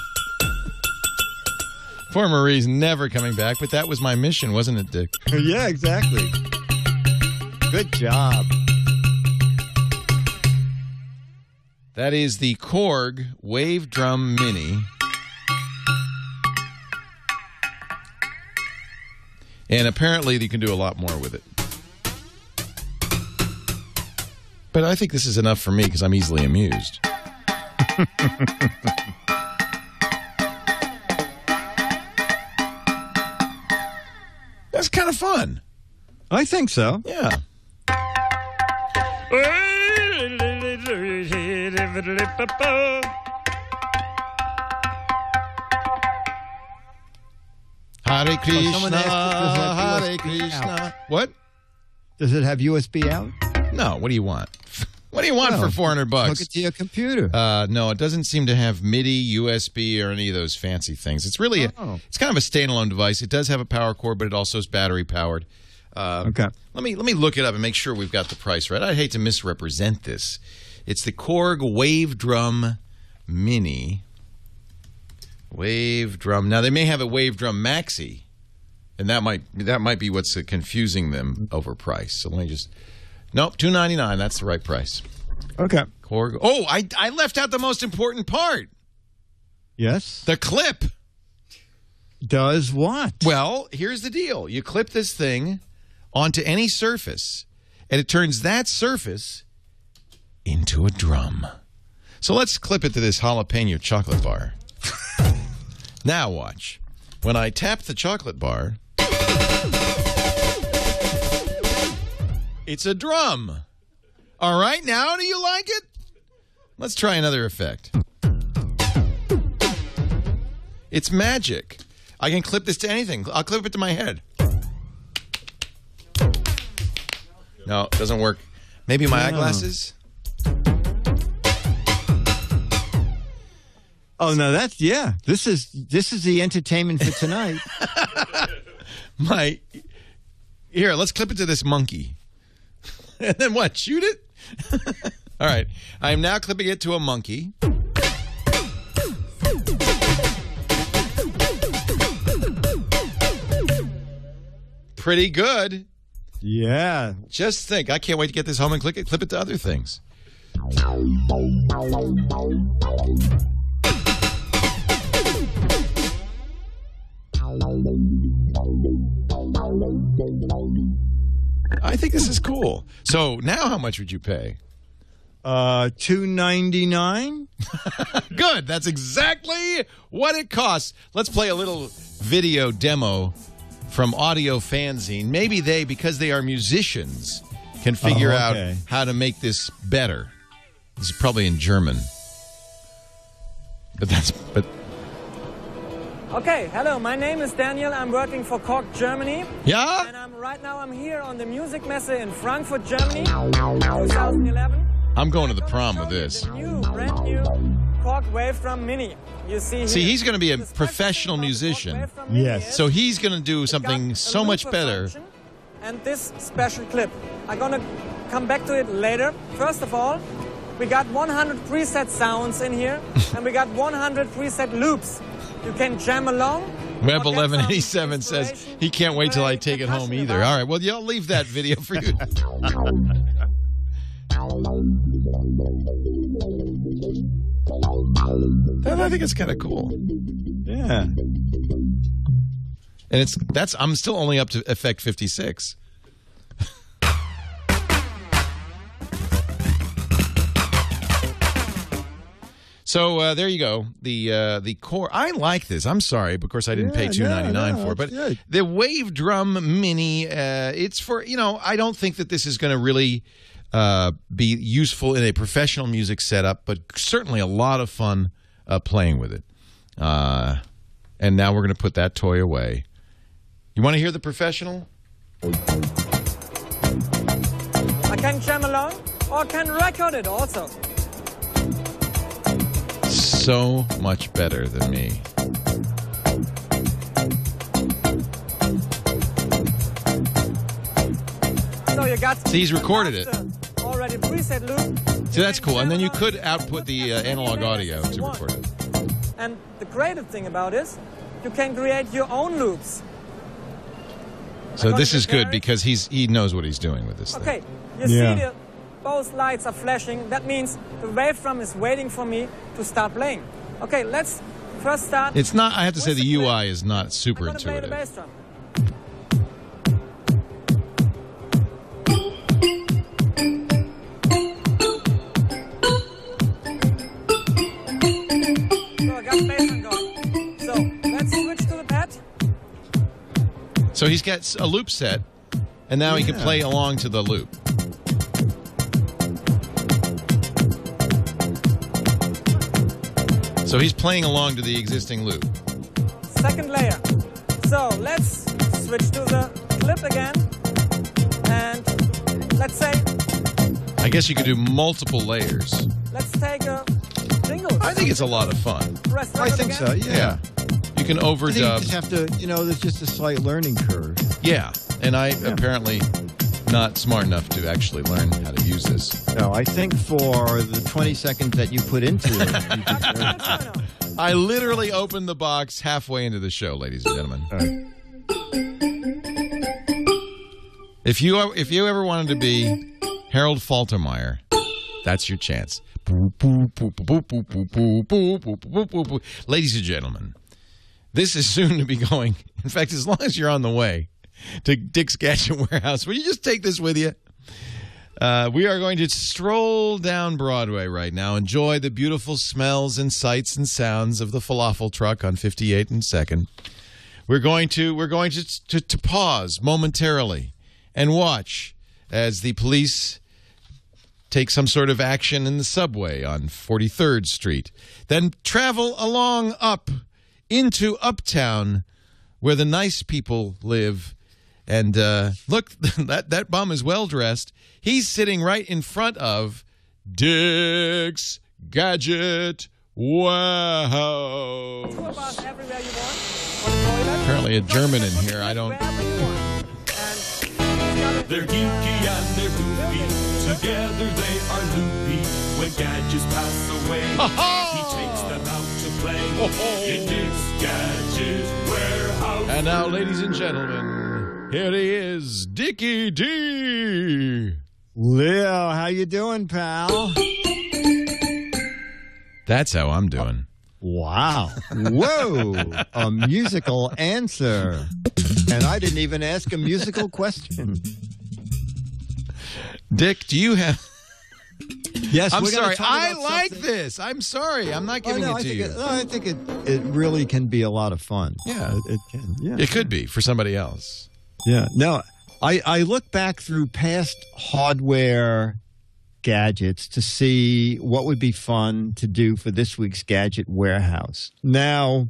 S3: Poor Marie's never coming back, but that was my mission, wasn't it, Dick?
S4: yeah, exactly. Good job.
S3: That is the Korg Wave Drum Mini. And apparently you can do a lot more with it. But I think this is enough for me because I'm easily amused. That's kind of fun.
S4: I think so.
S3: Yeah. Hare Krishna,
S4: someone asked if this had
S3: Hare Krishna. What?
S4: Does it have USB out?
S3: No. What do you want? What do you want
S4: Well,
S3: for four hundred
S4: Hook
S3: bucks?
S4: it to your computer.
S3: Uh, no, it doesn't seem to have MIDI, USB, or any of those fancy things. It's really, a,
S4: Oh.
S3: it's kind of a standalone device. It does have a power cord, but it also is battery powered. Uh,
S4: okay.
S3: Let me let me look it up and make sure we've got the price right. I'd hate to misrepresent this. It's the Korg Wave Drum Mini. Wave Drum. Now they may have a Wave Drum Maxi, and that might that might be what's confusing them over price. So let me just. Nope, two ninety nine. That's the right price.
S4: Okay.
S3: Oh, I I left out the most important part.
S4: Yes.
S3: The clip.
S4: Does what?
S3: Well, here's the deal. You clip this thing onto any surface, and it turns that surface into a drum. So let's clip it to this jalapeno chocolate bar. now watch. When I tap the chocolate bar, it's a drum. All right, now do you like it? Let's try another effect. It's magic. I can clip this to anything. I'll clip it to my head. No, it doesn't work. Maybe my hmm. eyeglasses?
S4: Oh no, that's yeah. This is this is the entertainment for tonight.
S3: My here, let's clip it to this monkey. and then what? Shoot it? All right. I am now clipping it to a monkey. Pretty good.
S4: yeah.
S3: Just think, I can't wait to get this home and click it, clip it to other things. I think this is cool. So now, how much would you pay?
S4: Uh, two ninety nine.
S3: Good. That's exactly what it costs. Let's play a little video demo from Audio Fanzine. Maybe they, because they are musicians, can figure
S4: Oh,
S3: out how to make this better. This is probably in German. But that's but
S9: Okay, hello, my name is Daniel. I'm working for Korg, Germany.
S3: yeah.
S9: And I'm right now I'm here on the Music Messe in Frankfurt, Germany, 2011.
S3: I'm going to the prom
S9: gonna
S3: with this.
S9: The new, brand new Korg Wave Drum Mini. You see
S3: See, he's going to be a
S9: The
S3: professional
S9: thing about the Korg
S3: musician.
S9: Wave Drum Mini
S4: Yes.
S3: So he's going to do something so much better.
S9: And this special clip. I'm gonna come back to it later. First of all, we got 100 preset sounds in here, and we got 100 preset loops. You can jam along.
S3: Web
S9: or get some
S3: 1187 says he can't wait till I take it home either. All right, well, yeah, I'll leave that video for you. I think it's kind of cool.
S4: Yeah.
S3: And it's that's I'm still only up to effect 56. So uh, there you go. The uh, the Korg. I like this. I'm sorry, of course I didn't pay
S4: Yeah,
S3: two ninety nine
S4: no,
S3: for it, but
S4: it's good.
S3: the Wave Drum Mini. Uh, it's for you know. I don't think that this is going to really uh, be useful in a professional music setup, but certainly a lot of fun uh, playing with it. Uh, and now we're going to put that toy away. You want to hear the professional?
S9: I can jam along or can record it also.
S3: So much better than me.
S9: So you got.
S3: See, he's recorded it.
S9: the Already preset loop.
S3: See, that's cool. And then you could output the uh, analog audio to record it.
S9: And the creative thing about it is, you can create your own loops.
S3: So this is good because he's he knows what he's doing with this thing.
S9: Okay, you
S4: Yeah.
S9: see the both lights are flashing. That means the waveform is waiting for me to start playing. Okay, let's first start.
S3: It's not. I have to say
S9: with
S3: the
S9: clip.
S3: UI is not
S9: I'm
S3: super
S9: play the
S3: intuitive.
S9: bass drum. So I got bass drum going. So let's switch to the pad.
S3: So he's got a loop set, and now he can play along to the loop. So he's playing along to the existing loop.
S9: second layer. So let's switch to the clip again. And let's say,
S3: I guess you could do multiple layers.
S9: let's take a jingle.
S3: I think it's a lot of fun.
S9: Press
S4: I think
S9: again.
S4: so. Yeah.
S3: Yeah. You can
S4: I think you
S3: overdub.
S4: just have to, you know, there's just a slight learning curve.
S3: Yeah. And I apparently not smart enough to actually learn how to use this.
S4: No, I think for the 20 seconds that you put into it, you did
S9: That's
S4: very-
S9: good for now.
S3: I literally opened the box halfway into the show, ladies and gentlemen.
S4: All right.
S3: If you if you ever wanted to be Harold Faltermeyer, that's your chance. Ladies and gentlemen, this is soon to be going. In fact, as long as you're on the way to Dick's Gadget Warehouse, will you just take this with you? Uh, we are going to stroll down Broadway right now, enjoy the beautiful smells and sights and sounds of the falafel truck on 58 and Second. We're going to we're going to, to, to pause momentarily and watch as the police take some sort of action in the subway on 43rd Street. Then travel along up into Uptown where the nice people live. And uh, look, that, that bum is well dressed. He's sitting right in front of Dick's Gadget Warehouse.
S9: Tour bus everywhere you want. On the toilet.
S3: Apparently a German in here. I don't.
S9: Wherever you want. And
S10: They're geeky and they're goofy. Together they are loopy. When gadgets pass away, he takes them out to play. In Dick's Gadget Warehouse.
S3: And now, ladies and gentlemen, here he is, Dickie D.
S4: Leo, how you doing, pal?
S3: That's how I'm doing.
S4: Wow. Whoa. a musical answer. And I didn't even ask a musical question.
S3: Dick, do you have?
S4: Yes,
S3: I'm sorry.
S4: talk
S3: I like
S4: something-
S3: this. I'm sorry. I'm not
S4: Oh,
S3: giving
S4: no,
S3: it
S4: I
S3: to
S4: think
S3: you.
S4: It, no, I think it, it really can be a lot of fun.
S3: Yeah.
S4: It, it can. Yeah.
S3: It could be for somebody else.
S4: Yeah. No, I, I look back through past hardware gadgets to see what would be fun to do for this week's gadget warehouse. Now,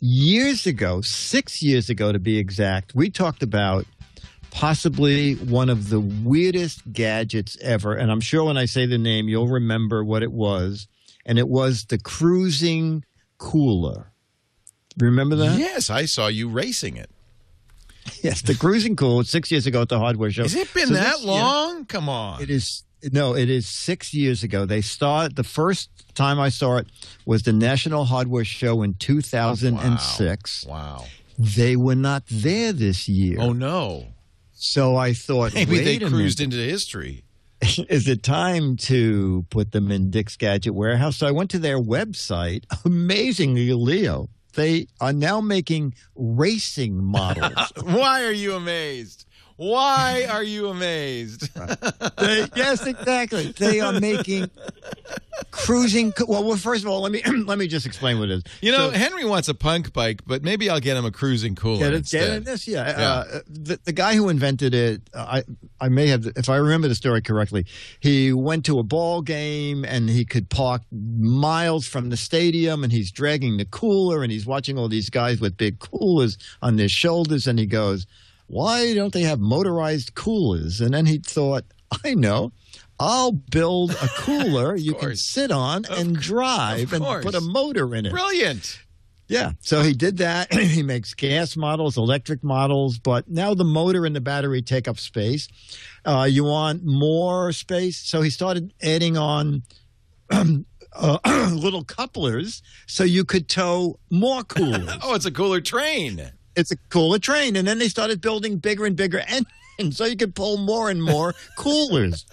S4: years ago, six years ago to be exact, we talked about possibly one of the weirdest gadgets ever. And I'm sure when I say the name, you'll remember what it was. And it was the cruising cooler. Remember that?
S3: Yes, I saw you racing it.
S4: Yes, the cruising cooler six years ago at the hardware show.
S3: Has it been
S4: So
S3: that
S4: this year-
S3: long? Come on.
S4: it is no, it is six years ago. They started the first time I saw it was the National Hardware Show in 2006.
S3: Wow.
S4: They were not there this year.
S3: Oh no.
S4: So I thought,
S3: Maybe they
S4: a
S3: cruised
S4: minute.
S3: into history.
S4: is it time to put them in Dick's Gadget Warehouse? So I went to their website. Amazingly, Leo, they are now making racing models.
S3: Why are you amazed? Why are you amazed?
S4: They- yes, exactly. They are making cruising. Well, well, first of all, let me let me just explain what it is.
S3: You know,
S4: So-
S3: Henry wants a punk bike, but maybe I'll get him a cruising cooler
S4: Get it,
S3: instead.
S4: get this, yeah.
S3: Yeah.
S4: Uh, the, the guy who invented it, uh, I I may have, if I remember the story correctly, he went to a ball game and he could park miles from the stadium, and he's dragging the cooler, and he's watching all these guys with big coolers on their shoulders, and he goes, "Why don't they have motorized coolers?" And then he thought, "I know." I'll build a cooler you can sit on and drive and put a motor in it.
S3: Brilliant.
S4: Yeah. So he did that. he makes gas models, electric models, but now the motor and the battery take up space. Uh, you want more space. So he started adding on uh, little couplers so you could tow more coolers.
S3: Oh, it's a cooler train.
S4: It's a cooler train. And then they started building bigger and bigger engines so you could pull more and more coolers.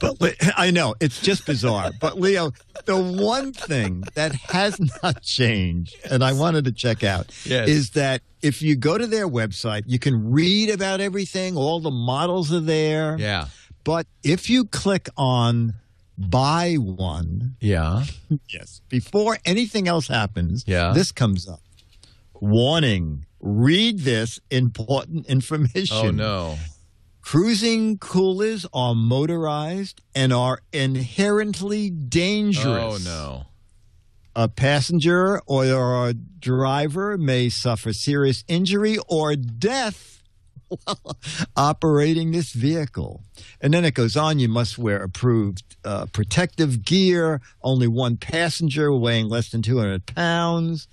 S4: But I know it's just bizarre. But Leo, the one thing that has not changed, and I wanted to check out,
S3: Yes.
S4: is that if you go to their website, you can read about everything. All the models are there.
S3: Yeah.
S4: But if you click on buy one,
S3: Yeah.
S4: yes, before anything else happens,
S3: Yeah.
S4: this comes up. Warning: Read this important information.
S3: Oh no.
S4: Cruising coolers are motorized and are inherently dangerous.
S3: Oh no.
S4: A passenger or a driver may suffer serious injury or death while operating this vehicle. And then it goes on you must wear approved uh, protective gear, only one passenger weighing less than 200 pounds.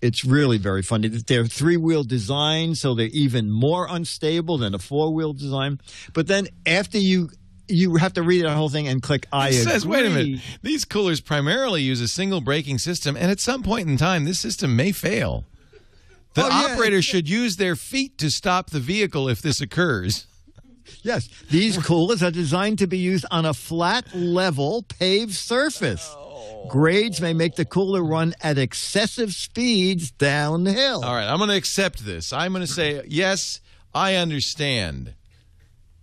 S4: It's really very funny. They're three wheel design, so they're even more unstable than a four wheel design. But then after you you have to read the whole thing and click I
S3: It says,
S4: agree.
S3: wait a minute. These coolers primarily use a single braking system, and at some point in time, this system may fail. The
S4: Oh, yeah.
S3: operator should use their feet to stop the vehicle if this occurs.
S4: Yes, these coolers are designed to be used on a flat, level, paved surface. Oh. Grades may make the cooler run at excessive speeds downhill.
S3: All right, I'm going to accept this. I'm going to say, yes, I understand.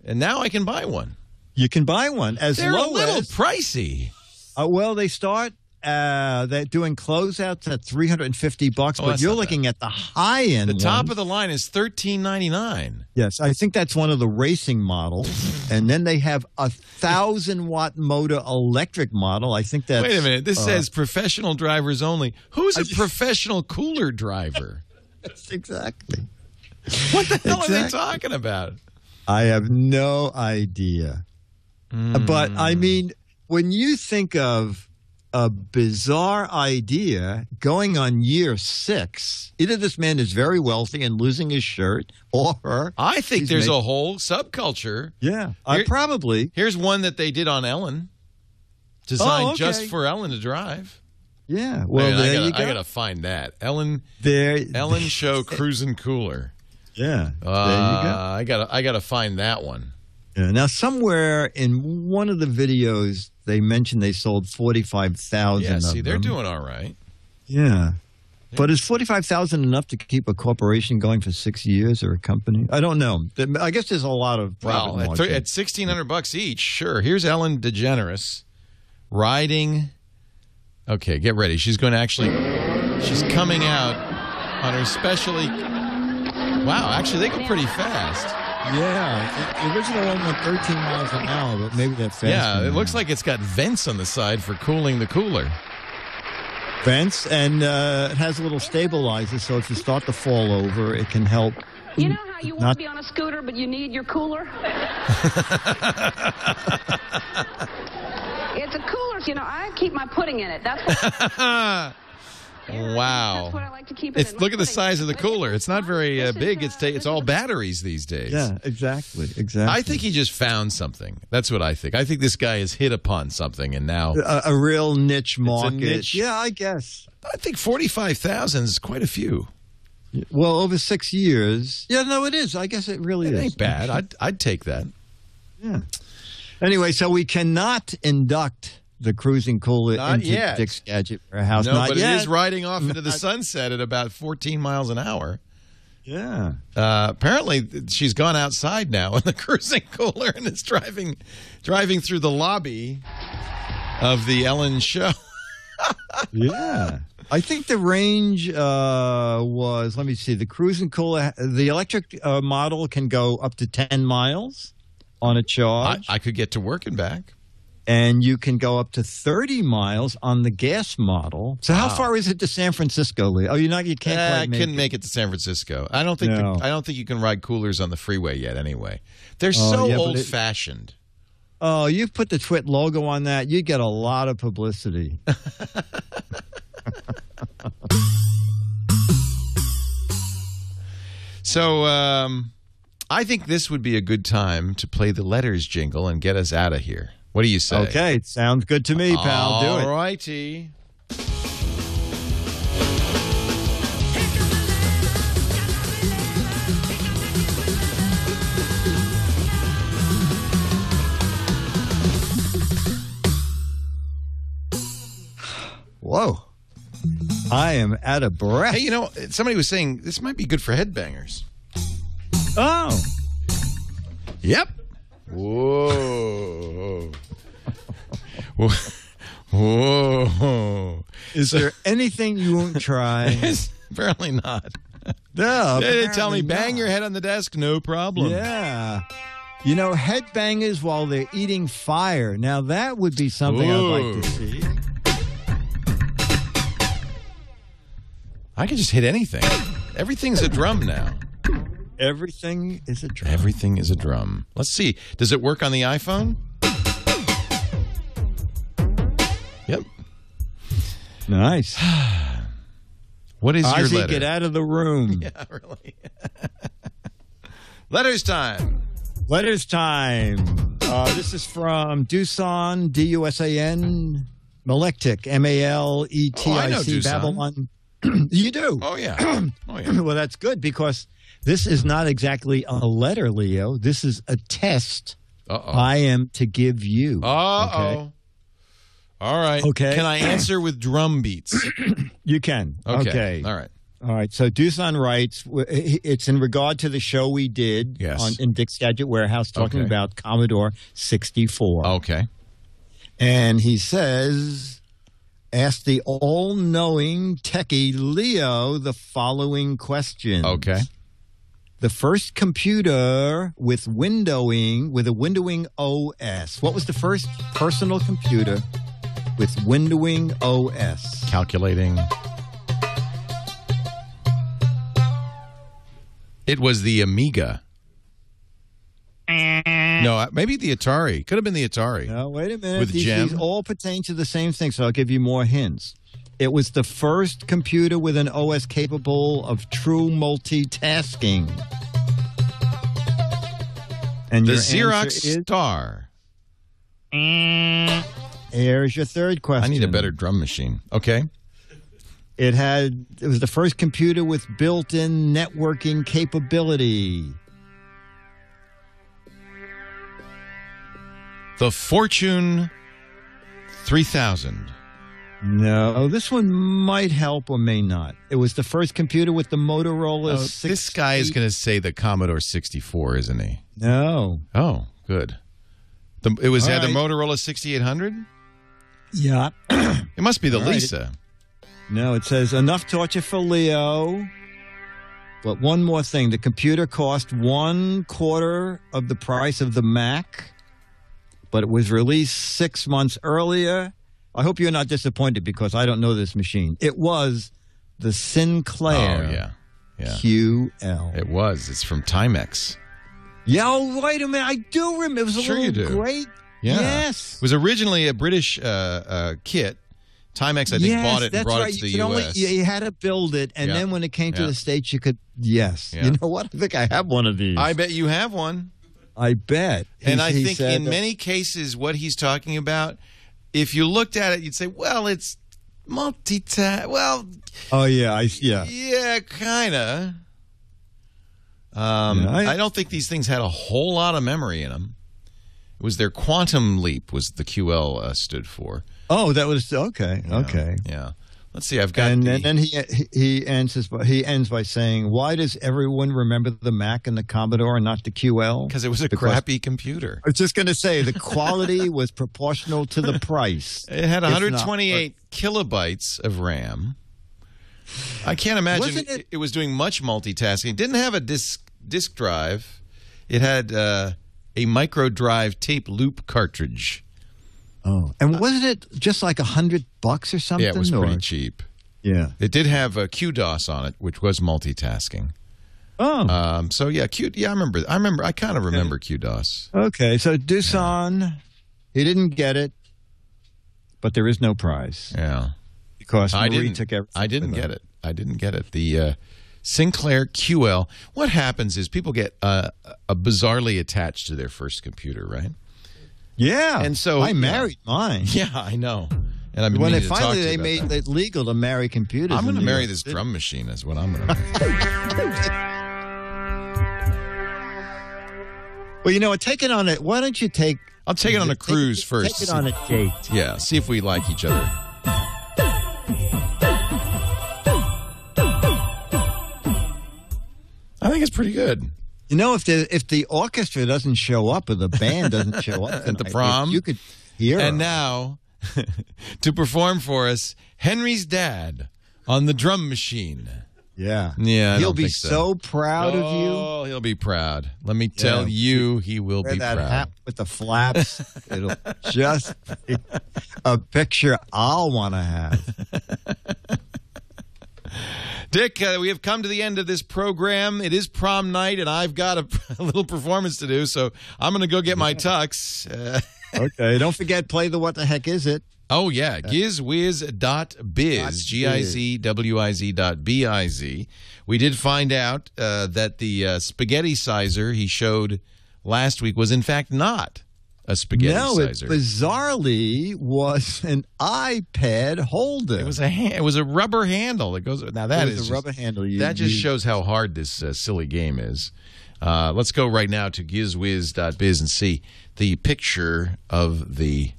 S3: And now I can buy one.
S4: You can buy one as
S3: They're
S4: low
S3: a little
S4: as.
S3: pricey.
S4: Uh, well, they start. Uh, they're doing closeouts at 350 bucks,
S3: Oh,
S4: but you're looking at the high end.
S3: The top
S4: one.
S3: of the line is thirteen ninety nine.
S4: Yes, I think that's one of the racing models, and then they have a thousand watt motor electric model. I think that.
S3: Wait a minute. This
S4: uh,
S3: says professional drivers only. Who's a professional cooler driver?
S4: Yes, exactly.
S3: What the hell are they talking about?
S4: I have no idea. But I mean, when you think of a bizarre idea going on year six, either this man is very wealthy and losing his shirt, or
S3: I think
S4: He's
S3: there's a whole subculture.
S4: yeah, I
S3: Here-
S4: probably
S3: Here's one that they did on Ellen, designed
S4: Oh, okay.
S3: just for Ellen to drive.
S4: yeah. Well,
S3: Man, I gotta,
S4: you go.
S3: I gotta find that Ellen
S4: there,
S3: Ellen show cruising cooler.
S4: yeah.
S3: Uh,
S4: there you go.
S3: I gotta I gotta find that one.
S4: Yeah. Now, somewhere in one of the videos, they mentioned they sold forty-five thousand.
S3: Yeah, see, they're
S4: them.
S3: doing all right.
S4: Yeah. But is forty five thousand enough to keep a corporation going for six years or a company? I don't know. I guess there's a lot of
S3: Well, at, thir- at sixteen hundred bucks each, sure. Here's Ellen DeGeneres riding. Okay, get ready. She's going to actually. She's coming out on her specially. Wow, actually, they go pretty fast.
S4: Yeah, the original one went thirteen miles an hour, but maybe that's faster.
S3: Yeah, it
S4: now.
S3: looks like it's got vents on the side for cooling the cooler.
S4: vents, and uh, it has a little stabilizer, so if you start to fall over, it can help.
S11: You know how you want
S4: Not-
S11: to be on a scooter, but you need your cooler? it's a cooler. You know, I keep my pudding in it. That's what,
S3: wow.
S11: that's what I like to keep it
S3: It's
S11: in.
S3: look at the size of the cooler. It's not very uh, big. It's ta-
S11: uh,
S3: it's all batteries these days.
S4: Yeah, exactly, exactly.
S3: I think he just found something. That's what I think. I think this guy has hit upon something, and now
S4: a, a real niche market.
S3: niche-
S4: Yeah, I guess.
S3: I think forty-five thousand is quite a few.
S4: Well, over six years. Yeah, no, it is. I guess it really
S3: It
S4: is.
S3: ain't bad. I'd I'd take that.
S4: Yeah. Anyway, so we cannot induct the cruising cooler
S3: Not
S4: into
S3: yet.
S4: Dick's Gadget Warehouse.
S3: no,
S4: Not
S3: but
S4: yet.
S3: it is riding off into the sunset at about fourteen miles an hour.
S4: Yeah.
S3: Uh, apparently, she's gone outside now in the cruising cooler and is driving driving through the lobby of the Ellen show.
S4: Yeah. I think the range uh, was, let me see, the cruising cooler, the electric uh, model can go up to 10 miles on a charge,
S3: I could get to work and back.
S4: And you can go up to 30 miles on the gas model. So, how
S3: Wow.
S4: far is it to San Francisco, Lee? Oh, you're not, you can't
S3: Uh, I couldn't
S4: it.
S3: make it to San Francisco. I don't think.
S4: No.
S3: The, I don't think you can ride coolers on the freeway yet. Anyway, they're
S4: Oh,
S3: so
S4: yeah, it-
S3: old fashioned.
S4: Oh, you put the Twit logo on that, you get a lot of publicity.
S3: So um, I think this would be a good time to play the letters jingle and get us out of here. What do you say?
S4: Okay, sounds good to me, pal. Do it.
S3: All righty.
S4: Whoa. I am out of breath.
S3: Hey, you know, somebody was saying this might be good for headbangers.
S4: Oh.
S3: Yep. Whoa. Whoa.
S4: Is there anything you won't try?
S3: Apparently not.
S4: No.
S3: They didn't tell me bang
S4: not.
S3: your head on the desk, no problem.
S4: Yeah. You know, headbangers while they're eating fire. Now, that would be something I'd like to see.
S3: I can just hit anything. Everything's a drum now.
S4: Everything is a drum.
S3: Everything is a drum. Let's see. Does it work on the iPhone? Yep.
S4: Nice.
S3: What is your
S4: Ozzy,
S3: letter?
S4: get out of the room.
S3: Yeah, really. Letters time.
S4: Letters time. Uh, this is from Dusan, D U S A N, Maletic, M A L E T
S3: Oh, I
S4: C, Babylon. you do?
S3: Oh yeah. Oh yeah.
S4: well, that's good because this is not exactly a letter, Leo. This is a test
S3: Uh oh.
S4: I am to give you.
S3: Uh oh.
S4: Okay?
S3: All right.
S4: Okay.
S3: Can I answer with drum beats?
S4: You can.
S3: Okay.
S4: Okay.
S3: All right.
S4: All right. So Dusan writes, it's in regard to the show we did
S3: Yes.
S4: on, in Dick's Gadget Warehouse talking
S3: Okay.
S4: about Commodore 64.
S3: Okay.
S4: And he says, ask the all knowing techie Leo the following question.
S3: Okay.
S4: The first computer with windowing, with a windowing OS. What was the first personal computer with windowing OS?
S3: Calculating. It was the Amiga. No, uh, maybe the Atari. Could have been the Atari.
S4: No, wait a minute.
S3: With
S4: these,
S3: Gem?
S4: these all pertain to the same thing, so I'll give you more hints. It was the first computer with an OS capable of true multitasking. And
S3: The Xerox
S4: is,
S3: Star.
S4: here's your third question.
S3: I need a better drum machine. Okay.
S4: It had it was the first computer with built-in networking capability.
S3: The Fortune 3000.
S4: No, oh, this one might help or may not. It was the first computer with the Motorola.
S3: Oh,
S4: 6
S3: this guy is going to say the Commodore 64, isn't he?
S4: No.
S3: Oh, good. The, it was had the. Motorola 6800.
S4: Yeah.
S3: It must be the
S4: All right.
S3: Lisa.
S4: No, it says enough torture for Leo. But one more thing the computer cost one quarter of the price of the Mac, but it was released six months earlier. I hope you're not disappointed because I don't know this machine. It was the Sinclair
S3: Oh yeah, yeah.
S4: QL.
S3: It was. It's from Timex.
S4: Yeah, oh, wait a minute. I do remember. It was a
S3: Sure you do.
S4: great.
S3: Yeah.
S4: Yes.
S3: It was originally a British uh, uh, kit. Timex, I think,
S4: yes,
S3: bought it and
S4: that's
S3: brought
S4: right.
S3: it to the
S4: you only-
S3: U.S.
S4: you, you had to build it, and
S3: Yeah.
S4: then when it came to
S3: Yeah.
S4: the states, you could. Yes, you know what? I think I have one of these.
S3: I bet you have one.
S4: I bet.
S3: And
S4: He-
S3: I
S4: he
S3: think in
S4: that-
S3: many cases, what he's talking about, if you looked at it, you'd say, well, it's multitask. Well,
S4: Oh yeah, I yeah.
S3: yeah, kind of. Um,
S4: Yeah, I-
S3: I, don't think these things had a whole lot of memory in them. It was their quantum leap was the QL uh, stood for.
S4: Oh, that was okay. Okay.
S3: Yeah. Let's see. I've got
S4: And,
S3: the,
S4: and then he he- ends his, he ends by saying, "Why does everyone remember the Mac and the Commodore and not the QL?
S3: because it was a
S4: Because-
S3: crappy computer.
S4: I was just going to say the quality was proportional to the price.
S3: It had
S4: If not-
S3: 128 kilobytes of RAM. I can't imagine it,
S4: it-
S3: it was doing much multitasking. It didn't have a disk disk drive. It had uh, a micro drive tape loop cartridge.
S4: Oh, and wasn't it just like a hundred bucks or something?
S3: Yeah, it was
S4: or-
S3: pretty cheap.
S4: Yeah.
S3: It did have a QDOS on it, which was multitasking.
S4: Oh,
S3: Um, so yeah, Q. Yeah, I remember. I remember. I kind of remember QDOS.
S4: okay. So Dusan, he didn't get it, but there is no prize
S3: Yeah,
S4: because
S3: I didn't.
S4: took everything.
S3: I didn't get it. I didn't get it. The uh, Sinclair QL. What happens is people get uh, a bizarrely attached to their first computer, right?
S4: Yeah,
S3: And so-
S4: I married mine.
S3: Yeah, I know. And I've been
S4: when they finally they made
S3: that.
S4: it legal to marry computers.
S3: I'm going to marry this
S4: City.
S3: drum machine. Is what I'm going to.
S4: Well, you know what? Take it on it. Why don't you take?
S3: I'll take it on a
S4: take-
S3: cruise first.
S4: Take it on a date.
S3: Yeah, see if we like each other. I think it's pretty good.
S4: You know, if the if the orchestra doesn't show up or the band doesn't show up
S3: At the prom?
S4: you could hear.
S3: And
S4: them.
S3: now, to perform for us, Henry's dad on the drum machine.
S4: yeah,
S3: Yeah,
S4: he'll be
S3: so.
S4: so proud of you.
S3: Oh, he'll be proud. Let me tell you, he will
S4: Wear
S3: be
S4: that
S3: proud.
S4: hat with the flaps. It'll just be a picture I'll want to have.
S3: Dick, uh, we have come to the end of this program. It is prom night, and I've got a, a little performance to do, so I'm going to go get my tux. Uh,
S4: Okay, don't forget play the what the heck is it?
S3: oh, yeah, gizwiz.biz, G-I-Z-W-I-Z dot B-I-Z. We did find out uh, that the uh, spaghetti sizer he showed last week was, in fact, not a spaghetti
S4: no, it
S3: sizer.
S4: bizarrely was an iPad holder.
S3: It was a hand, it was a rubber handle that goes. Now that
S4: It
S3: is
S4: a rubber
S3: just,
S4: handle you
S3: that just shows how hard this uh, silly game is. Uh, let's go right now to gizwiz.biz and see the picture of the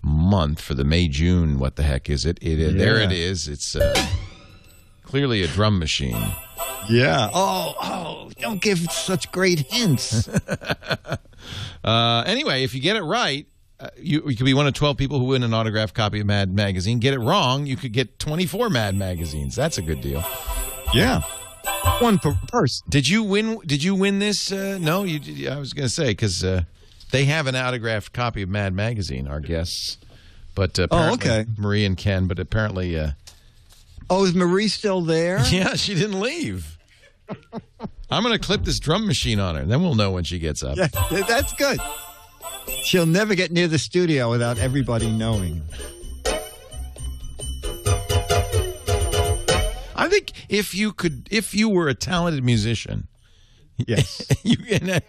S3: month for the May June. What the heck is it? It uh, there it is. It's uh, Clearly a drum machine.
S4: Yeah. Oh, oh, don't give such great hints.
S3: Uh, anyway, if you get it right, uh, you, you could be one of 12 people who win an autographed copy of Mad Magazine. Get it wrong, you could get 24 Mad Magazines. That's a good deal.
S4: yeah. One per person.
S3: Did you win? Did you win this? Uh, no, you. I was going to say because uh, they have an autographed copy of Mad Magazine. Our guests, but uh,
S4: Oh, okay.
S3: Marie and Ken. But apparently, uh,
S4: Oh, is Marie still there?
S3: yeah, she didn't leave. I'm going to clip this drum machine on her. and Then we'll know when she gets up.
S4: Yeah, that's good. She'll never get near the studio without everybody knowing.
S3: I think if you could, if you were a talented musician,
S4: Yes.
S3: you and,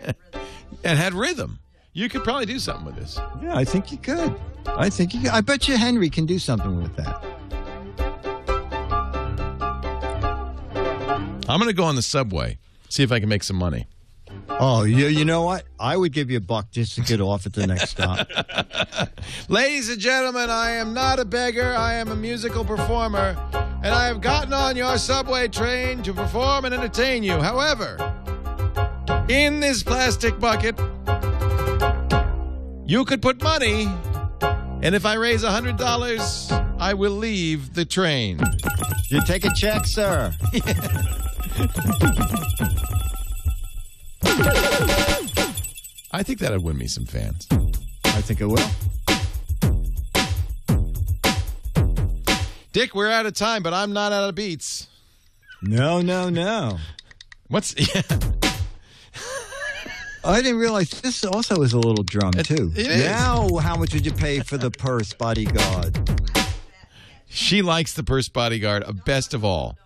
S3: and had rhythm, you could probably do something with this.
S4: Yeah, I think you could. I think you could. I bet you Henry can do something with that.
S3: I'm going to go on the subway, see if I can make some money.
S4: Oh, you, you know what? I would give you a buck just to get off at the next stop.
S3: Ladies and gentlemen, I am not a beggar. I am a musical performer, and I have gotten on your subway train to perform and entertain you. However, in this plastic bucket, you could put money, and if I raise a hundred dollars, I will leave the train.
S4: you take a check, sir.
S3: I think that'd win me some fans.
S4: I think it will.
S3: Dick, we're out of time, but I'm not out of beats.
S4: No, no, no.
S3: What's yeah?
S4: I didn't realize this also is a little drum too.
S3: it is.
S4: Now, how much would you pay for the purse, bodyguard?
S3: She likes the purse bodyguard uh, best of all.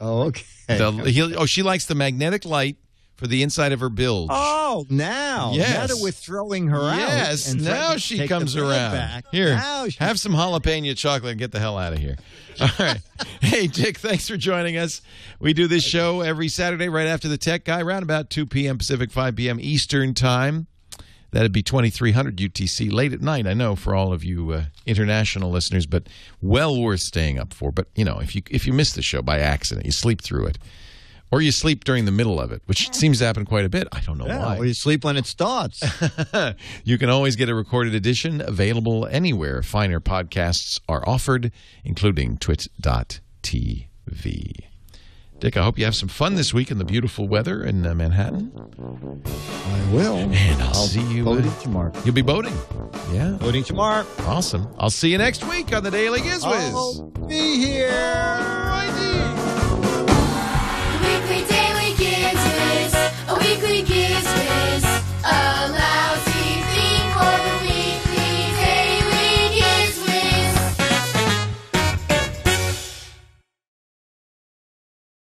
S4: Oh, okay.
S3: The, oh, she likes the magnetic light for the inside of her bilge.
S4: Oh, now, now
S3: Yes.
S4: that we're throwing her out.
S3: yes, now she comes around.
S4: Back,
S3: Here,
S4: now she-
S3: have some jalapeno chocolate and get the hell out of here. All right. hey, Dick, thanks for joining us. We do this show every Saturday right after the Tech Guy, around about 2 p.m. Pacific, 5 p.m. Eastern Time. That'd be 2300 UTC late at night. I know for all of you uh, international listeners, but well worth staying up for. But you know, if you if you miss the show by accident, you sleep through it, or you sleep during the middle of it, which seems to happen quite a bit. I don't know
S4: Yeah,
S3: why.
S4: or you sleep when it starts.
S3: you can always get a recorded edition available anywhere finer podcasts are offered, including twit.tv. Dick, I hope you have some fun this week in the beautiful weather in uh, Manhattan.
S4: I will.
S3: And I'll, see you.
S4: Voting
S3: uh,
S4: tomorrow.
S3: You'll be boating. Yeah.
S4: Voting tomorrow.
S3: Awesome. I'll see you next week on the Daily Gizwiz.
S4: I'll be here.
S12: Weekly daily weekly